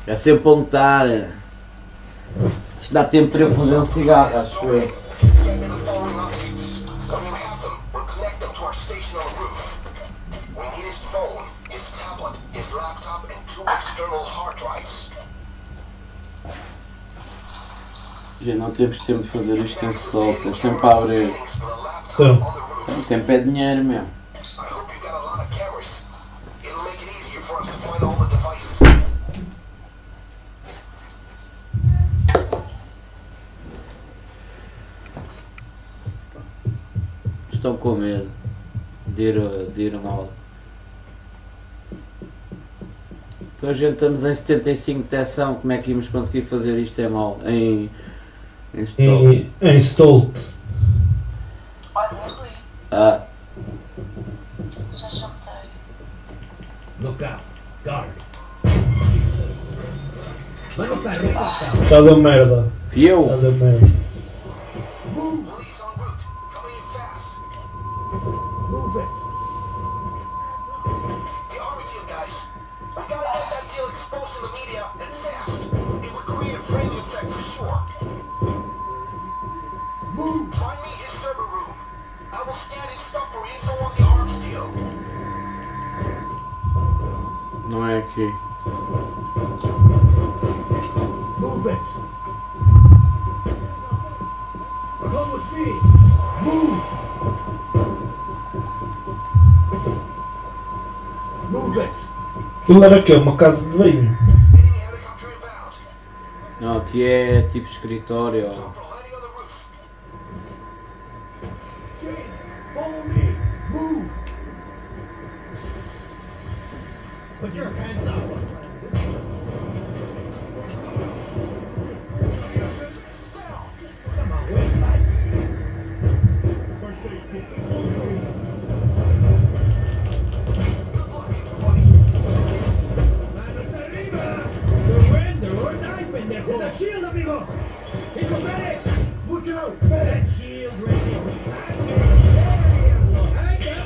É sempre onde estar. Isto dá tempo para eu fazer um cigarro, acho eu. Já não temos tempo de fazer isto em stop, é sempre a abrir. Então, roof. Tem tempo é dinheiro mesmo. Estão com medo de ir, de ir mal. Então a gente estamos em 75 de tensão, como é que íamos conseguir fazer isto em mal? Em, em stop. em, em Stolp. Olha, Rui, Ah, já jantei. Look out. Guard. Vamos para arriba, Já deu merda. Já viu? deu merda. É aqui. Come with me. Move. Aquilo era o quê? Uma casa de banho. Não, aqui é tipo escritório. follow me. Move. Put your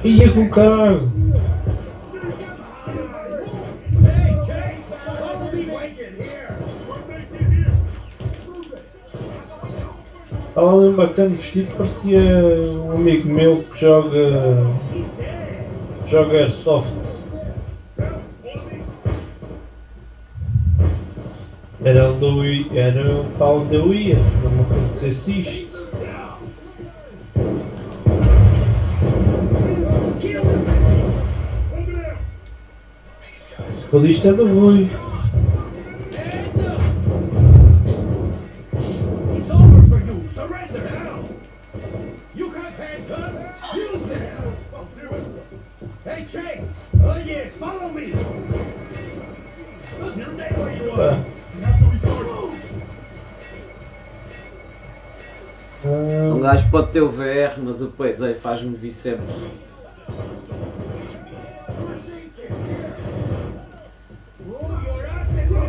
Wait in here. Estava ali um bacana vestido, parecia um amigo meu que joga. joga soft. Era ia, era para onde eu ia, não me acontecesse isto. You. Pá. are. Um Ah, gajo pode ter o VR, mas o Payday faz-me vir sempre.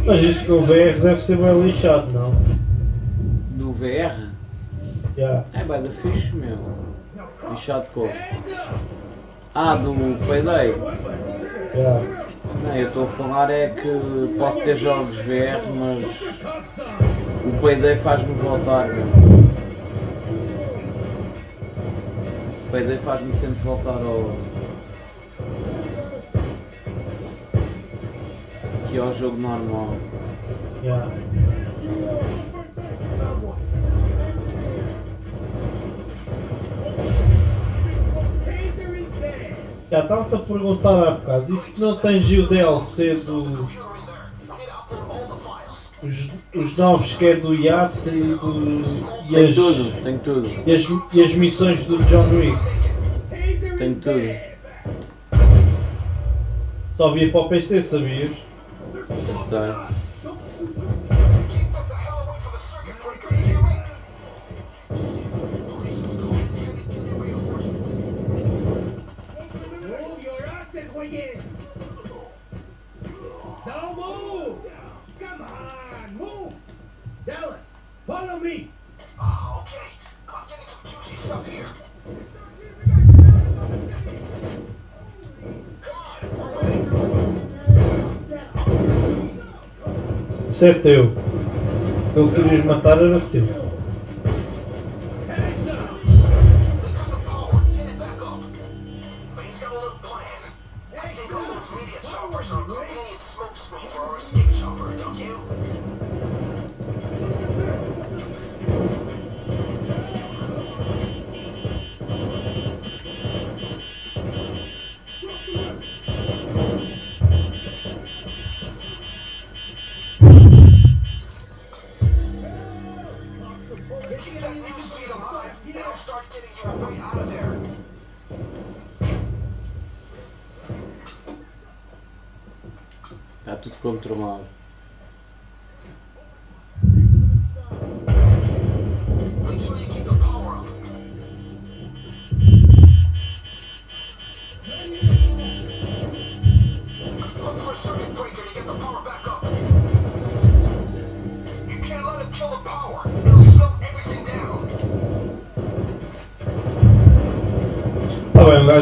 Mas isto com o VR deve ser bem lixado, não? No VR? Já. É bem do fixe, meu. Lixado com. Ah, do Payday. Já. Não, eu estou a falar é que posso ter jogos VR, mas o Payday faz-me voltar, meu. O Payday faz-me sempre voltar ao. Aqui ao jogo normal. Dead. Já estava-te a perguntar há bocado, disse que não tens o DLC do. Os, os novos que é do Yacht e do. E Tem as, tudo, tem tudo. E as, e as missões do John Wick. Tem tudo. Só via para o PC, sabias? Eu Ser teu. Eu querias matar era teu.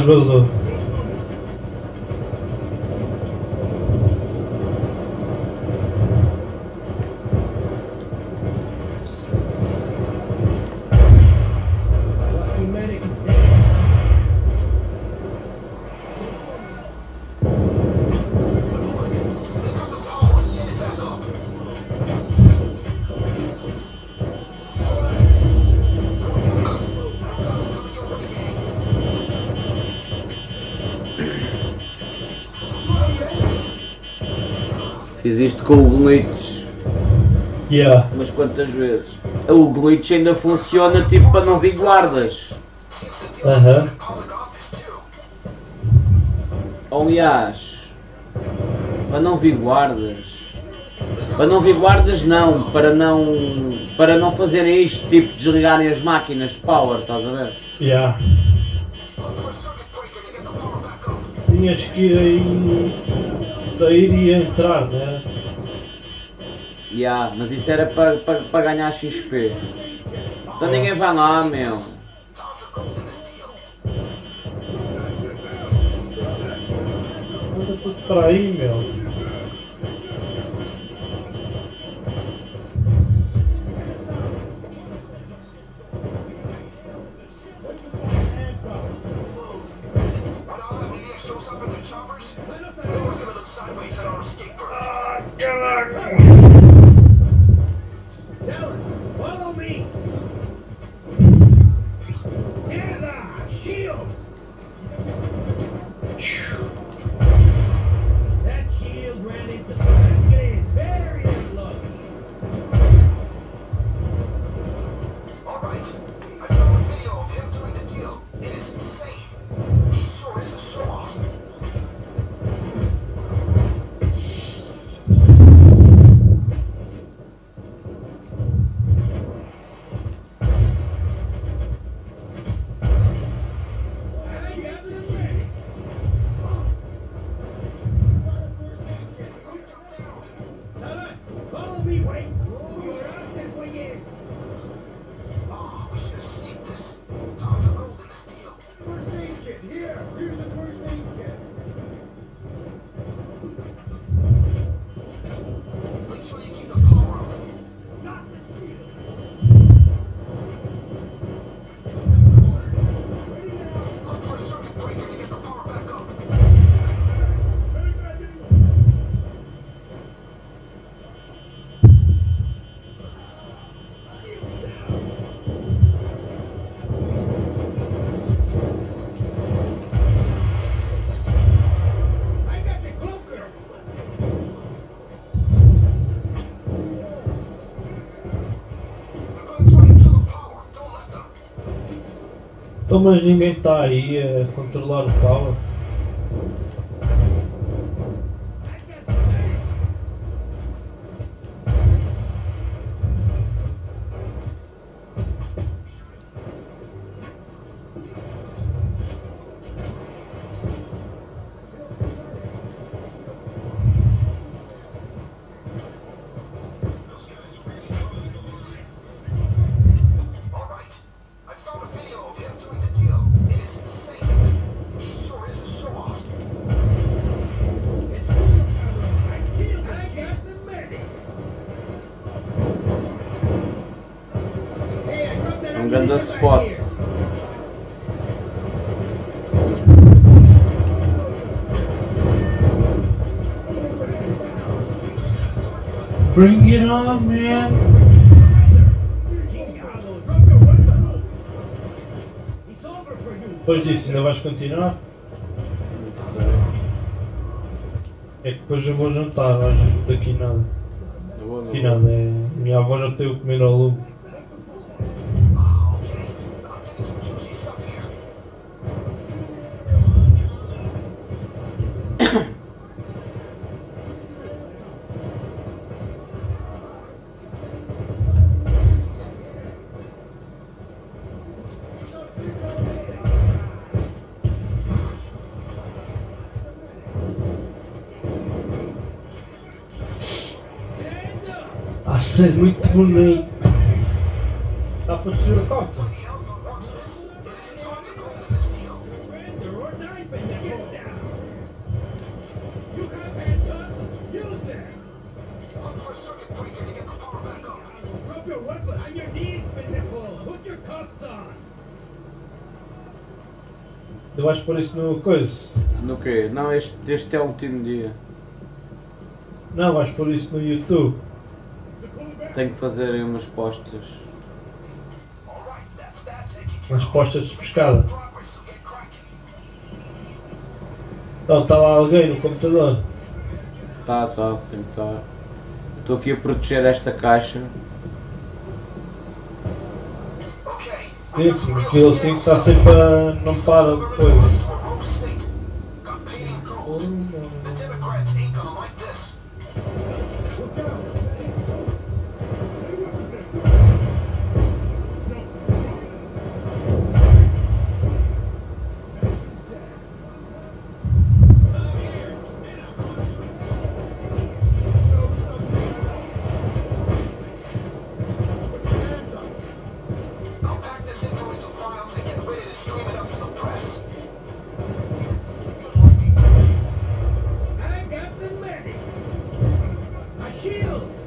Bruno. com o glitch. Yeah. Mas quantas vezes? O glitch ainda funciona tipo para não vir guardas. Aham. Uh -huh. Aliás, para não vir guardas. Para não vir guardas não, para não. para não fazerem isto, tipo desligarem as máquinas de power, estás a ver? Yeah. Tinhas que ir aí sair e entrar, né? Yeah, mas isso era para pa, pa ganhar XP. Então ninguém vai lá, meu. Anda tudo aí, meu. Então, mas ninguém está aí a controlar o caos. Ganda spot. Bring it on, man! Depois disso, ainda vais continuar? Não sei. É que depois eu vou jantar, mas daqui nada. Daqui nada, é... Minha avó já teve que comer ao lume. Não, este, este é o último dia. Não, vais pôr isso no YouTube. Tenho que fazer umas postas. Umas postas de pescada. Então, está lá alguém no computador. Tá, tá, tem que estar. Estou aqui a proteger esta caixa. Sim, sim, aquilo assim está sempre a... não para depois. Shield!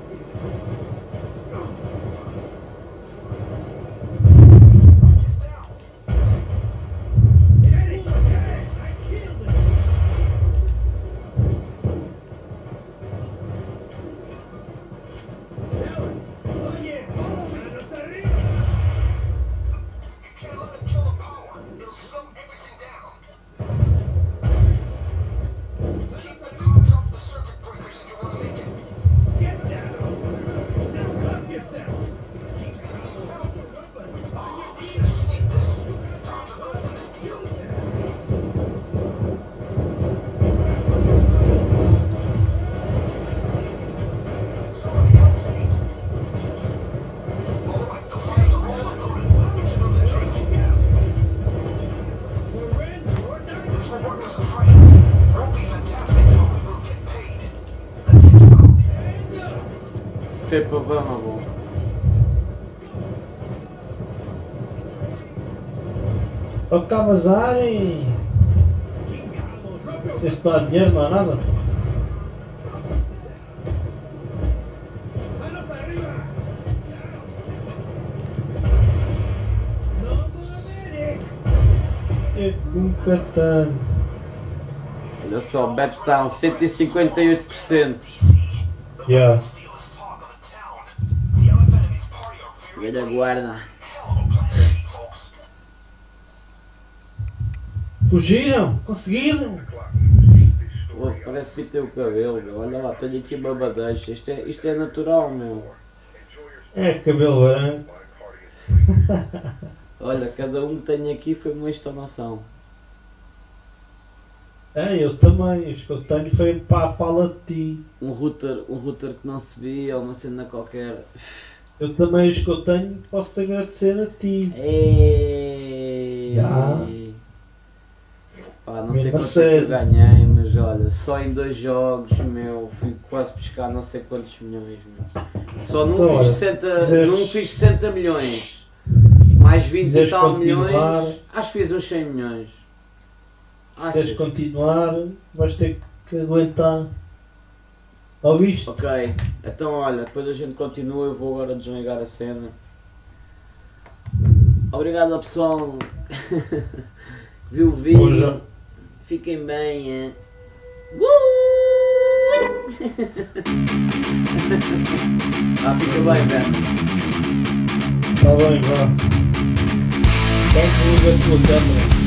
Available. Para cá vazarem! Este não há dinheiro, não há nada. É catano. Olha só, bet down 158%. Yeah. Guarda. Fugiram! Conseguiram! Pô, parece que pintei o cabelo, meu. Olha lá, tenho aqui uma. Isto é, isto é natural, meu. É cabelo branco. [laughs] Olha, cada um que tem aqui foi uma instalação. É, eu também. Os que eu tenho foi para a pala de ti. Um router, um router que não se via, uma cena qualquer. Eu também os que eu tenho posso te agradecer a ti. Ei. Já. Pá, não sei quanto é que eu ganhei, mas olha, só em dois jogos, meu, fui quase pescar não sei quantos milhões, meu. Só não Então, fiz olha, 60, quiseres- não fiz 60 milhões. Mais 20 e tal milhões, acho que fiz uns 100 milhões. Se queres continuar, vais ter que aguentar. Ouviste? Ok, então olha, depois a gente continua, eu vou agora desligar a cena. Obrigado ao pessoal. [laughs] Viu o Boa vídeo. já. Fiquem bem. é. [laughs] Ah, fica bem, velho. Tá bem, vá. Vamos ver a tua câmera.